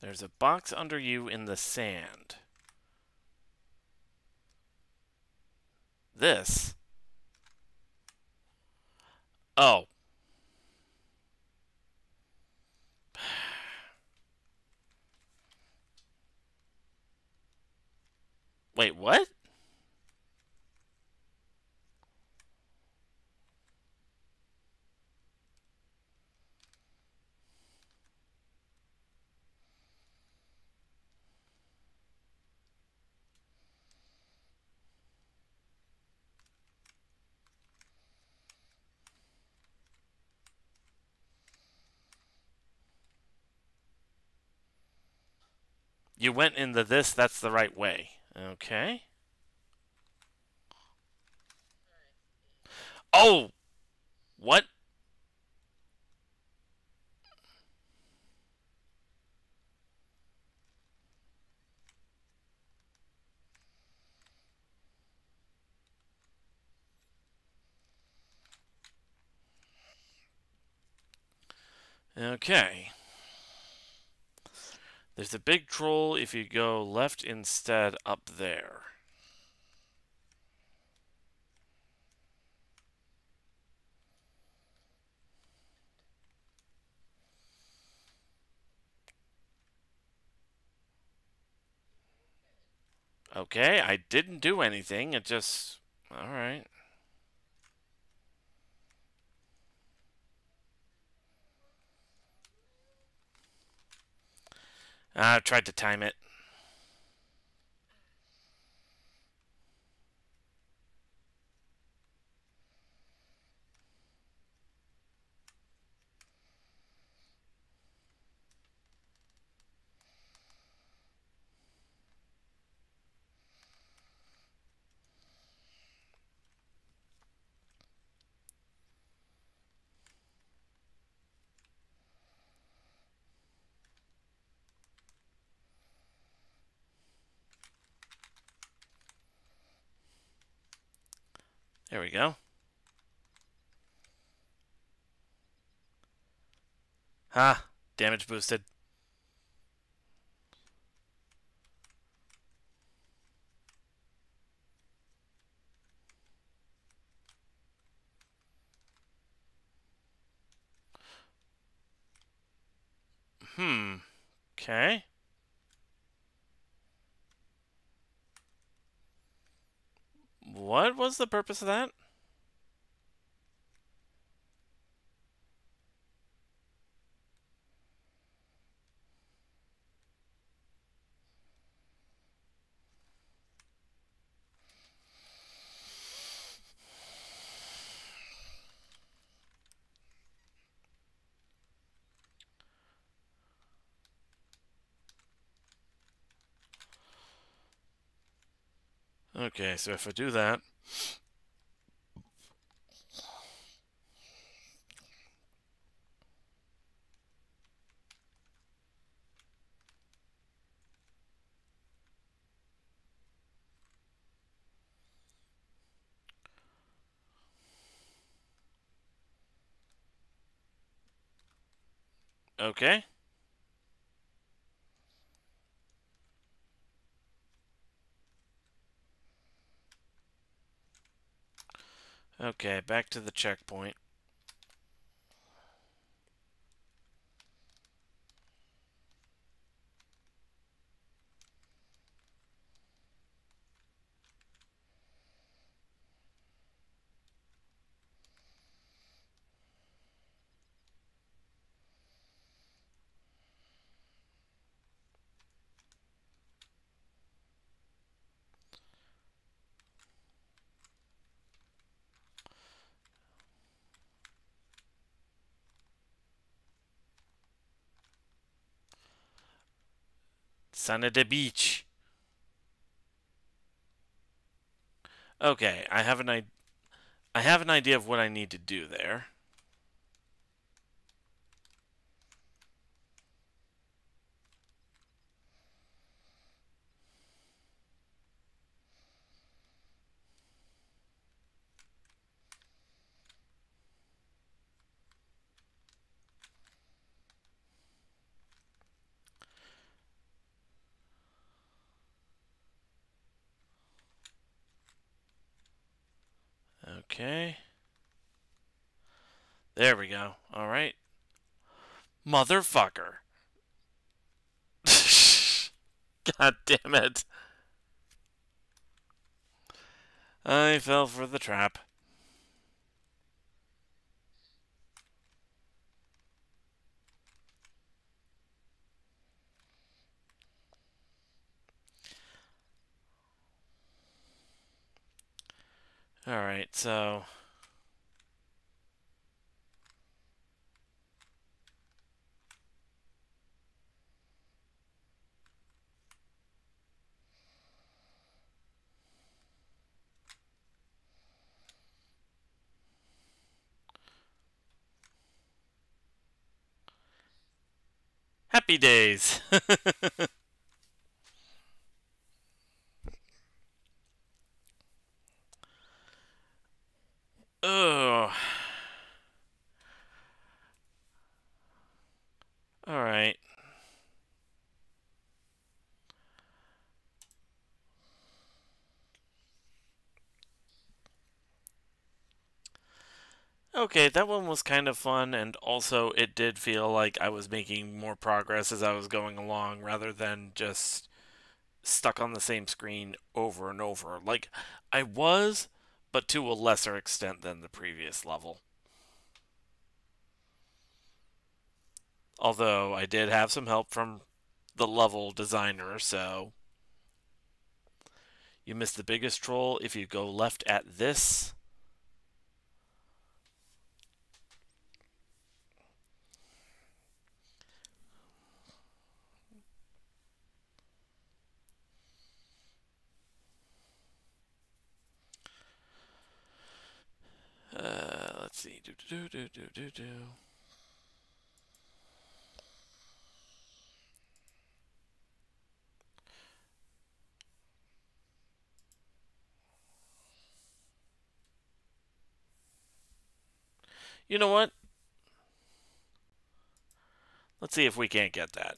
There's a box under you in the sand. This? Oh. Wait, what? You went into this, that's the right way. Okay. Oh! What? Okay. There's a big troll if you go left instead up there. Okay, I didn't do anything. It just... Alright. I tried to time it. There we go. Ha! Damage boosted. Hmm. Okay. What was the purpose of that? Okay, so if I do that, okay. Okay, back to the checkpoint. Son of the beach. Okay, I have an I I have an idea of what I need to do there. There we go. All right. Motherfucker. God damn it. I fell for the trap. Alright, so. Happy days. oh. All Okay, that one was kind of fun, and also it did feel like I was making more progress as I was going along rather than just stuck on the same screen over and over. Like, I was, but to a lesser extent than the previous level. Although I did have some help from the level designer, so. You miss the biggest troll if you go left at this. Uh, let's see. Do do do do do do. You know what? Let's see if we can't get that.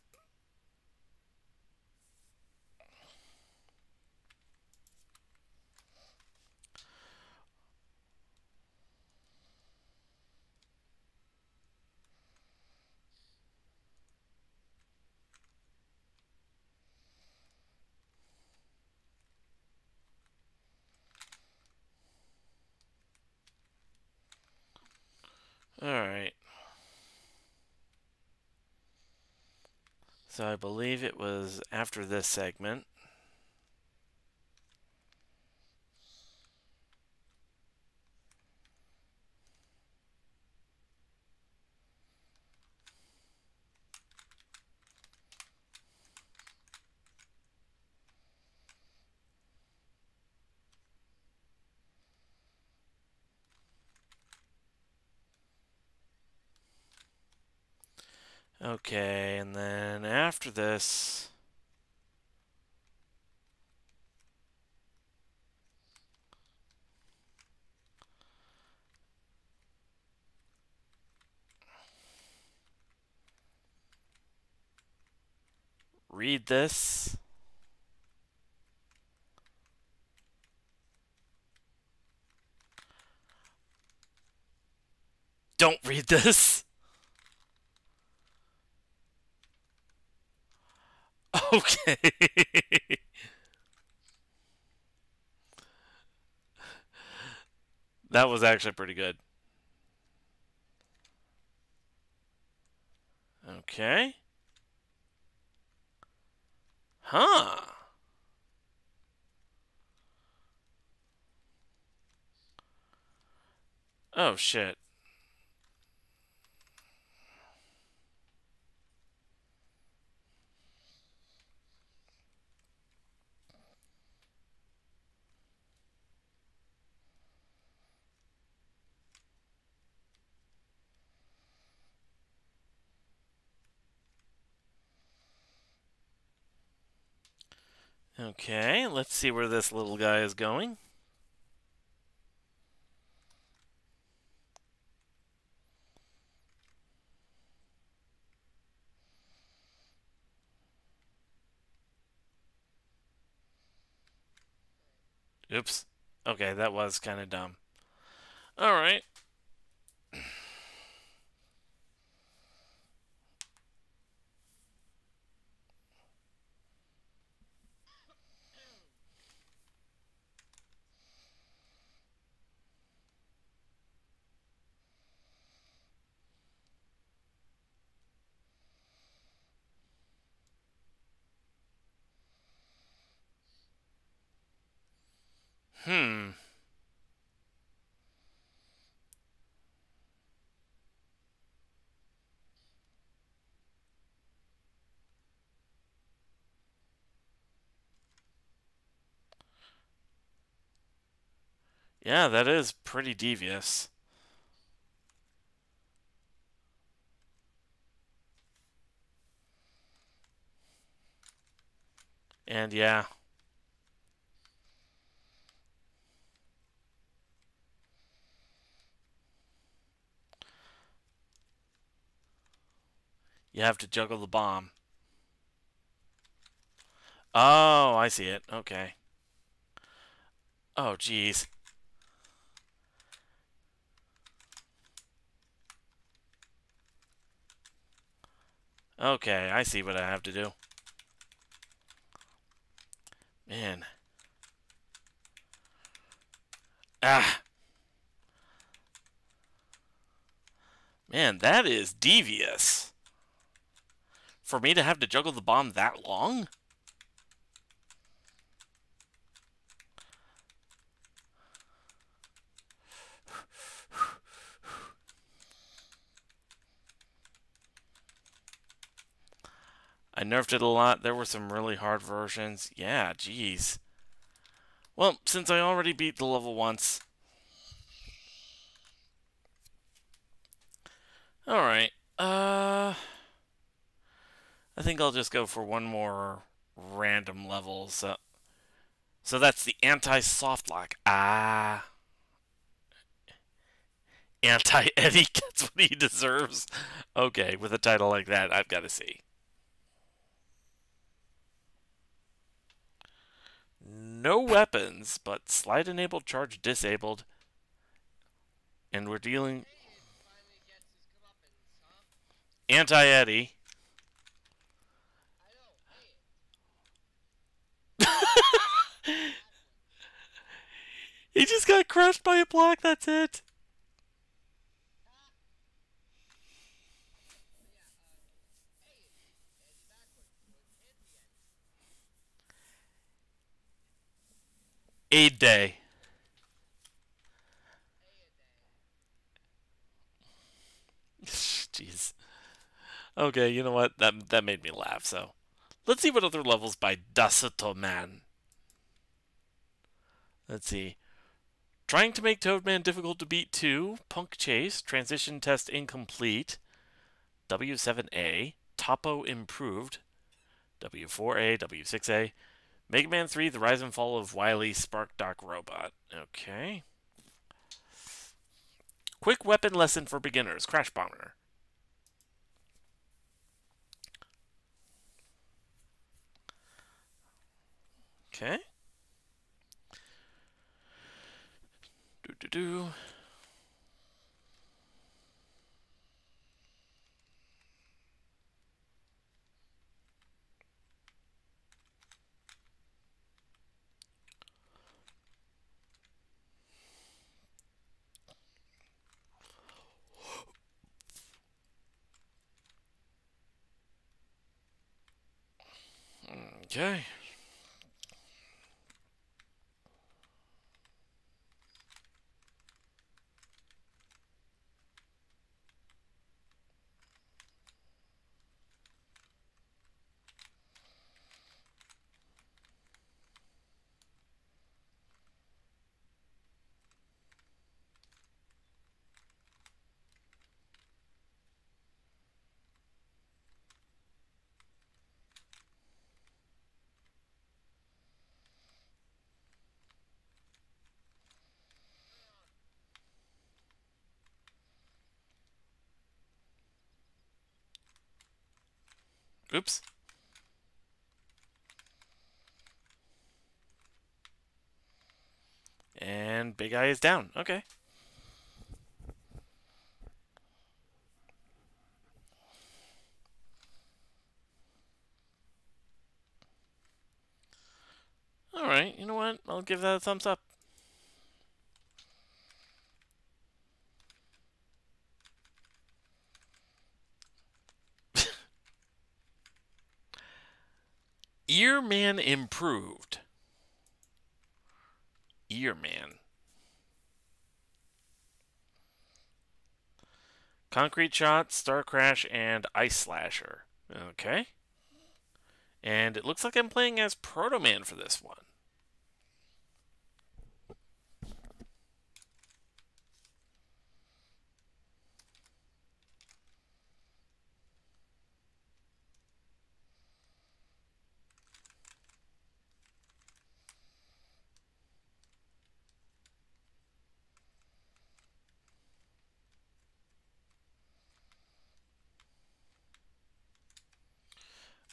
All right. So I believe it was after this segment. Okay, and then after this. Read this. Don't read this. Okay. that was actually pretty good. Okay. Huh. Oh, shit. Okay, let's see where this little guy is going. Oops. Okay, that was kind of dumb. All right. Hmm. Yeah, that is pretty devious. And yeah. You have to juggle the bomb. Oh, I see it. Okay. Oh, jeez. Okay, I see what I have to do. Man. Ah. Man, that is devious. For me to have to juggle the bomb that long? I nerfed it a lot. There were some really hard versions. Yeah, jeez. Well, since I already beat the level once. Alright. Uh... I think I'll just go for one more random level. So, so that's the anti-soft lock. Ah. Anti-Eddie gets what he deserves. Okay, with a title like that, I've got to see. No weapons, but slide enabled, charge disabled. And we're dealing Hey, finally gets his comeuppance, huh? anti Eddie. I know. Hey, He just got crushed by a block, that's it. yeah, uh, hey, Eddie backwards. Or Anti Eddie. A day. Jeez. Okay, you know what? That that made me laugh. So, let's see what other levels by Dasato Man. Let's see. Trying to make Toadman difficult to beat 2, Punk Chase, Transition Test Incomplete, W7A, Topo Improved, W4A, W6A, Mega Man 3, The Rise and Fall of Wily Spark Dock Robot. Okay. Quick weapon lesson for beginners, Crash Bomber. Okay. Do do do. Okay. Oops. And Big guy is down. Okay. Alright, you know what? I'll give that a thumbs up. Airman improved. Airman. Concrete Shot, Star Crash, and Ice Slasher. Okay. And it looks like I'm playing as Proto Man for this one.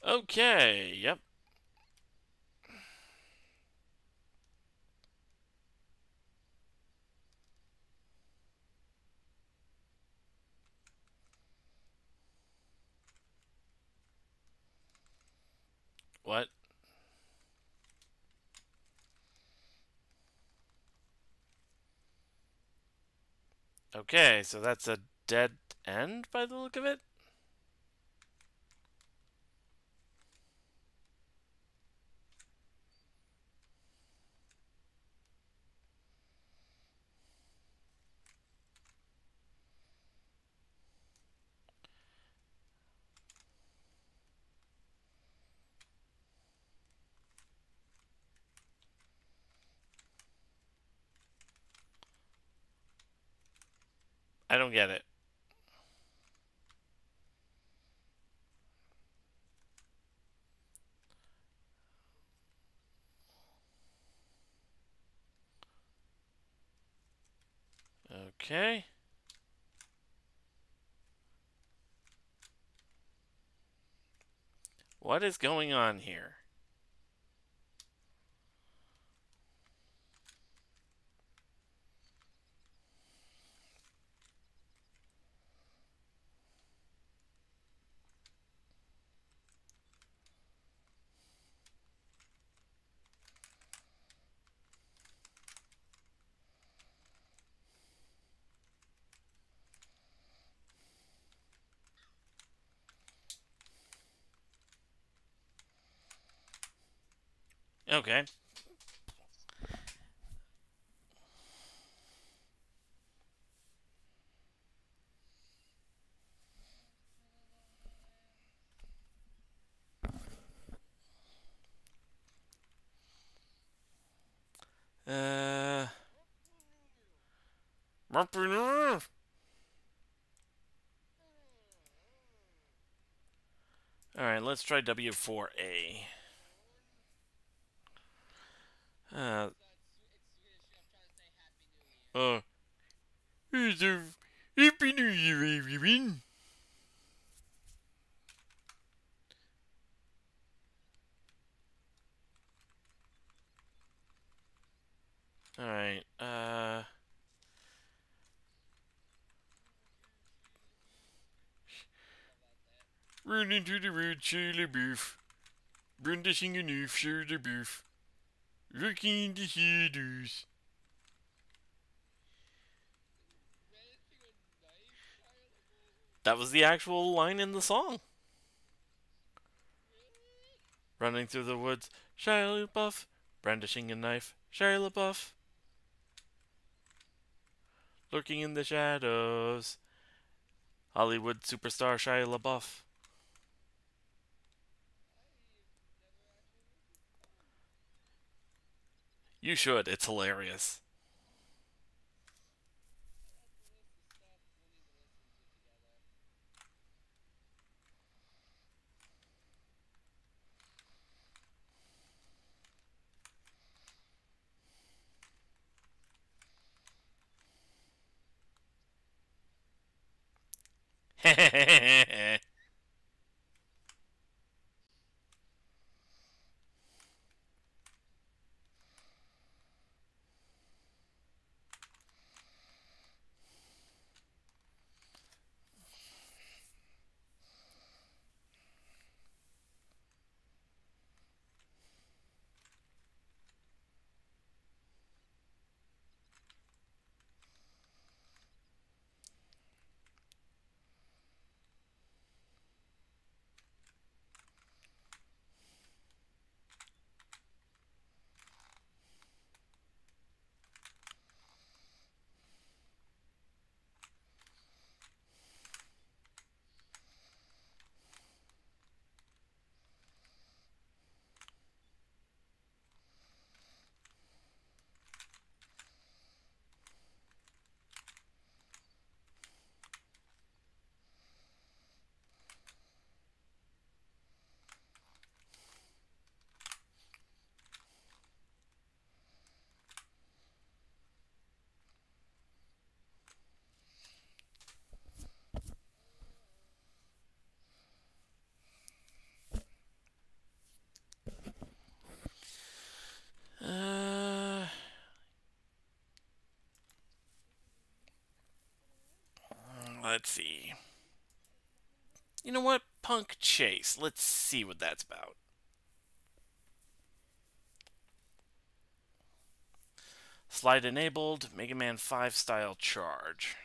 Okay, yep. What? Okay, so that's a dead end by the look of it? I don't get it. Okay. What is going on here? Okay. Uh. Alright, let's try W4A. Uh, It's trying to say Happy New Year. uh, everyone. Alright, uh. Run into the road, Shirley Booth. Brenda singing off, Shirley Booth. Looking in the child? That was the actual line in the song. Running through the woods, Shia LaBeouf, brandishing a knife, Shia LaBeouf. Lurking in the shadows, Hollywood superstar Shia LaBeouf. You should. It's hilarious. Hehehehe let's see. You know what? Punk Chase. Let's see what that's about. Slide enabled, Mega Man 5 style charge.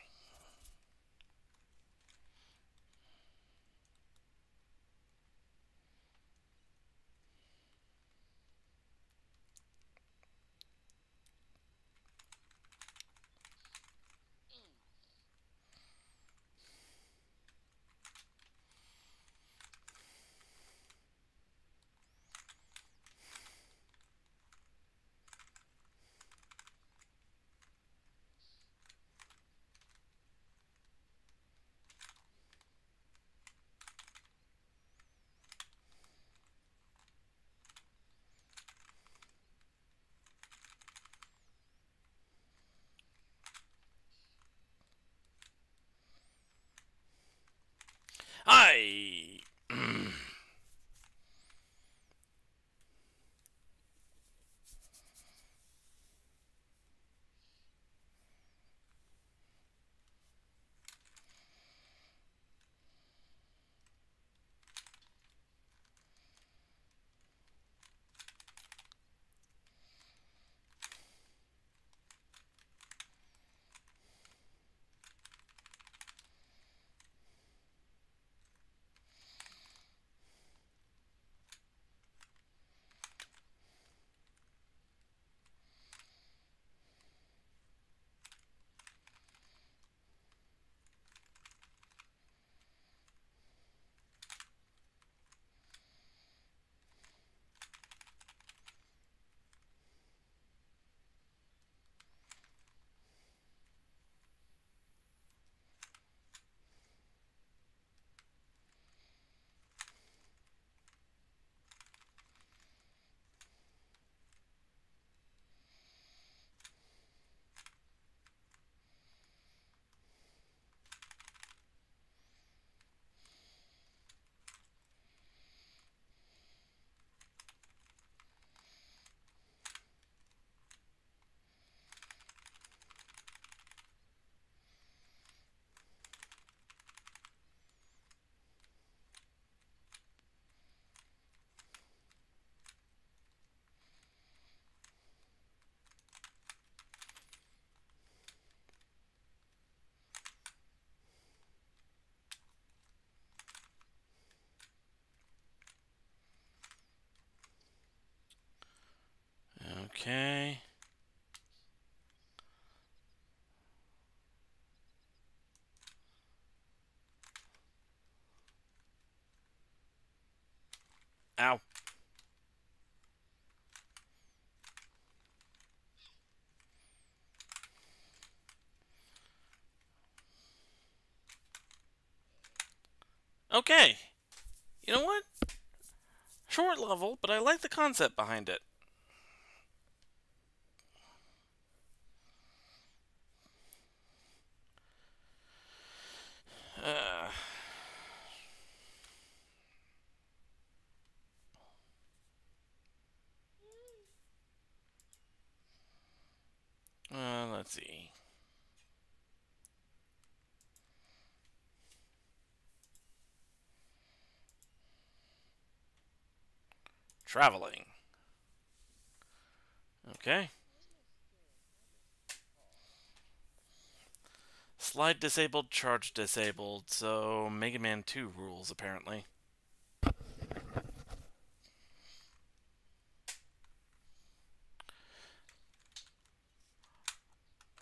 Okay. Ow. Okay. You know what? Short level, but I like the concept behind it. Uh, uh, let's see. Traveling. Okay. Slide disabled, charge disabled, so Mega Man 2 rules apparently. I'll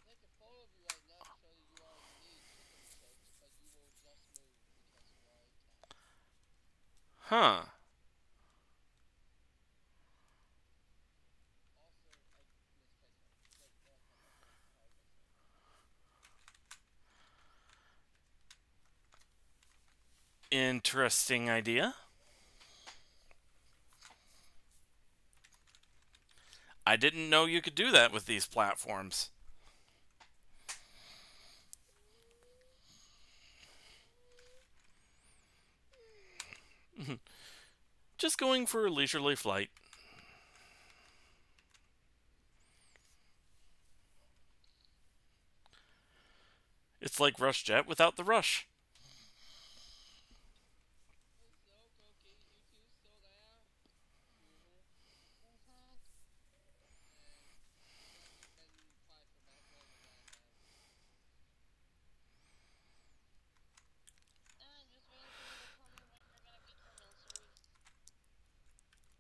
take a photo of you right now to show that you already need chicken chunks, but you will just move because you are a cat. Huh. Also, I misplaced one. Wait, no, I'm not. Sorry, that's it. Interesting idea. I didn't know you could do that with these platforms. Just going for a leisurely flight. It's like Rush Jet without the rush. So, Cokie, you two still there? Mm-hmm. Then five for medical and then, uh, I'm just waiting for you to tell me when you're gonna be terminal series.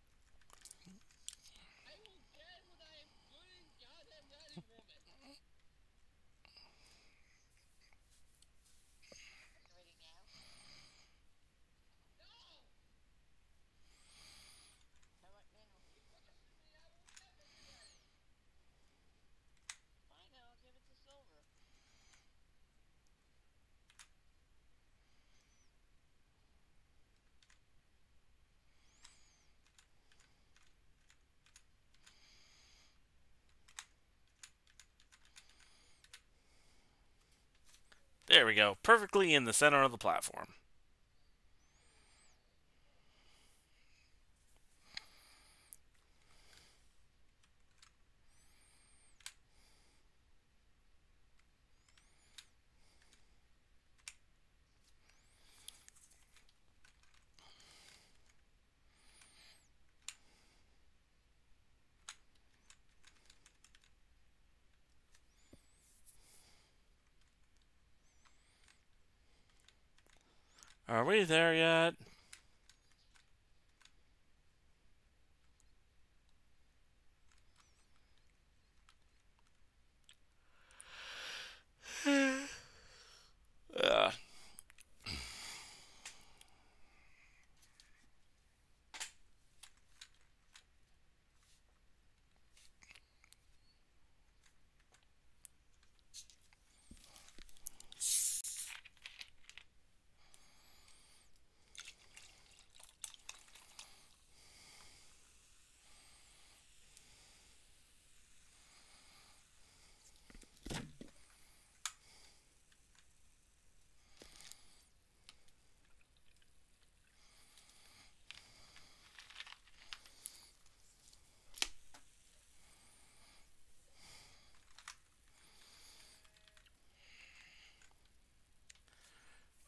I will get when I am good and goddamn ready, woman. Ready now? No! How about now? You question me, I will never be ready. Fine, then I'll give it to Silver. There we go. Perfectly in the center of the platform. Are we there yet? Ugh.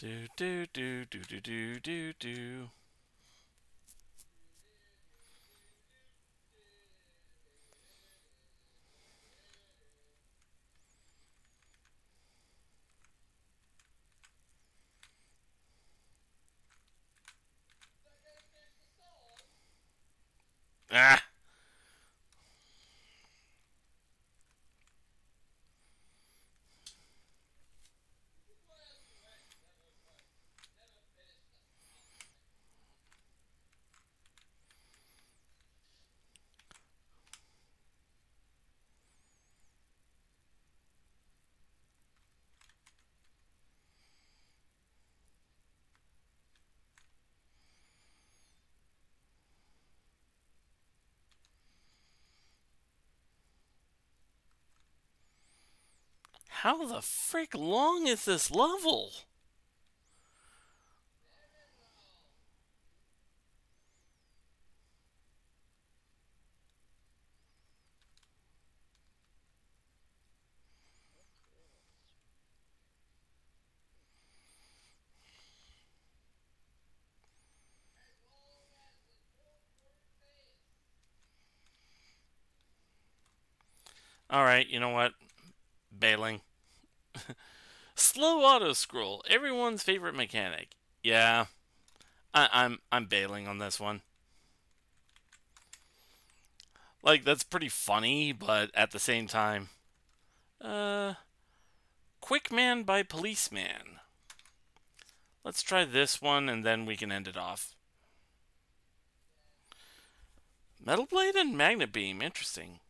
Do do do do do do do do. Ah. How the frick long is this level? All right, you know what? Bailing. Slow auto scroll, everyone's favorite mechanic. Yeah, I, I'm I'm bailing on this one. Like that's pretty funny, but at the same time, uh, Quick Man by Policeman. Let's try this one, and then we can end it off. Metal Blade and Magnet Beam, interesting.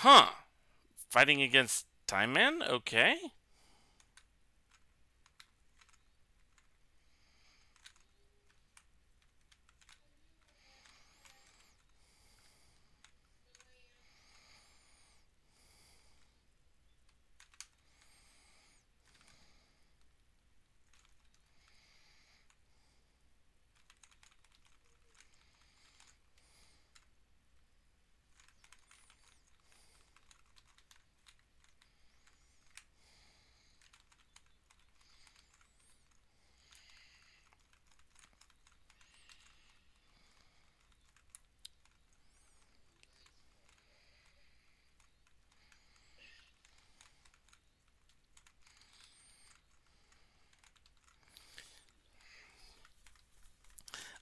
Huh. Fighting against Time Man? Okay.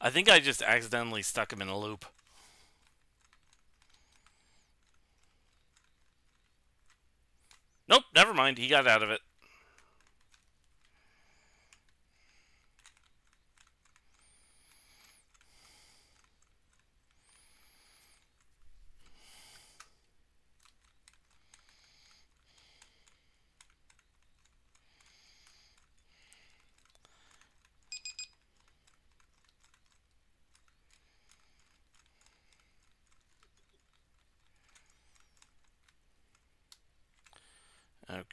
I think I just accidentally stuck him in a loop. Nope, never mind. He got out of it.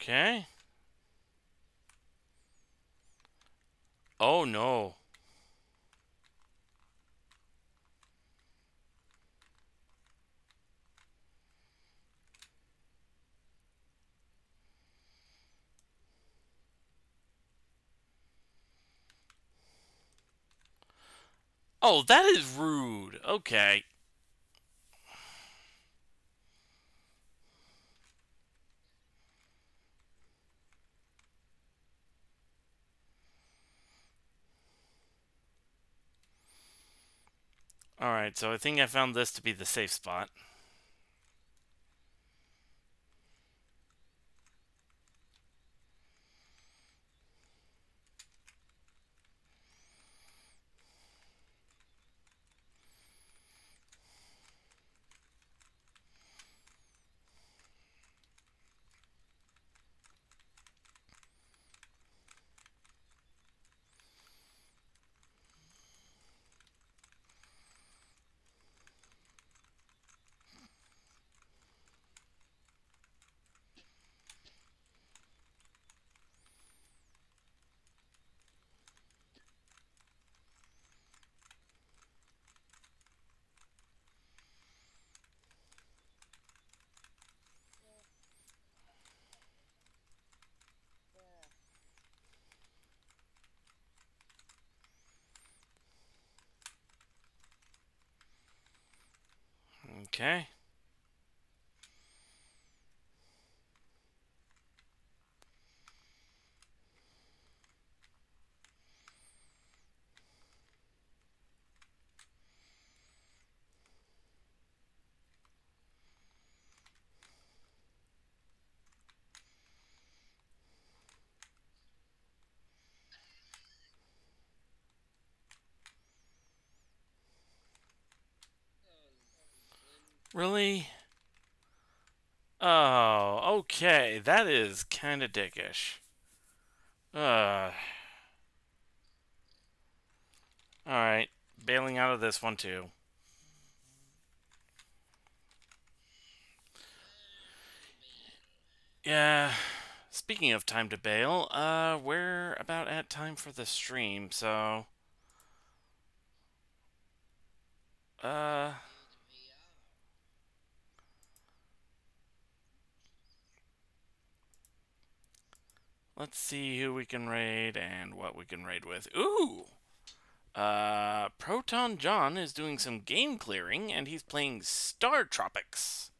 Okay. Oh no. Oh, that is rude. Okay. Alright, so I think I found this to be the safe spot. Okay. Really? Oh, okay. That is kind of dickish. Uh. Alright. Bailing out of this one, too. Yeah. Speaking of time to bail, uh, we're about at time for the stream, so... Uh... Let's see who we can raid and what we can raid with. Ooh! Uh, ProtonJon is doing some game clearing and he's playing StarTropics.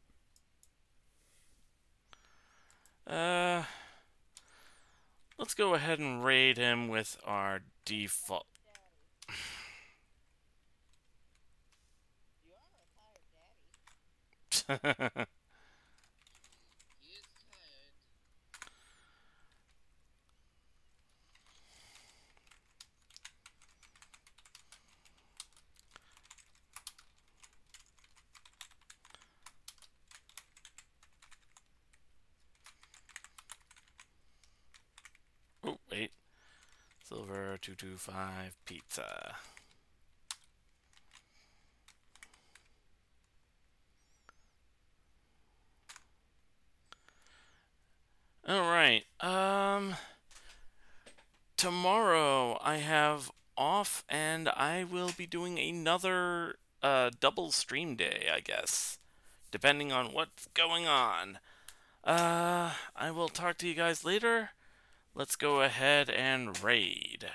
Uh, let's go ahead and raid him with our default. You are a tired daddy. He is tired. oh, wait. Silver 225 pizza. All right. Um tomorrow I have off and I will be doing another uh double stream day, I guess, depending on what's going on. Uh I will talk to you guys later. Let's go ahead and raid.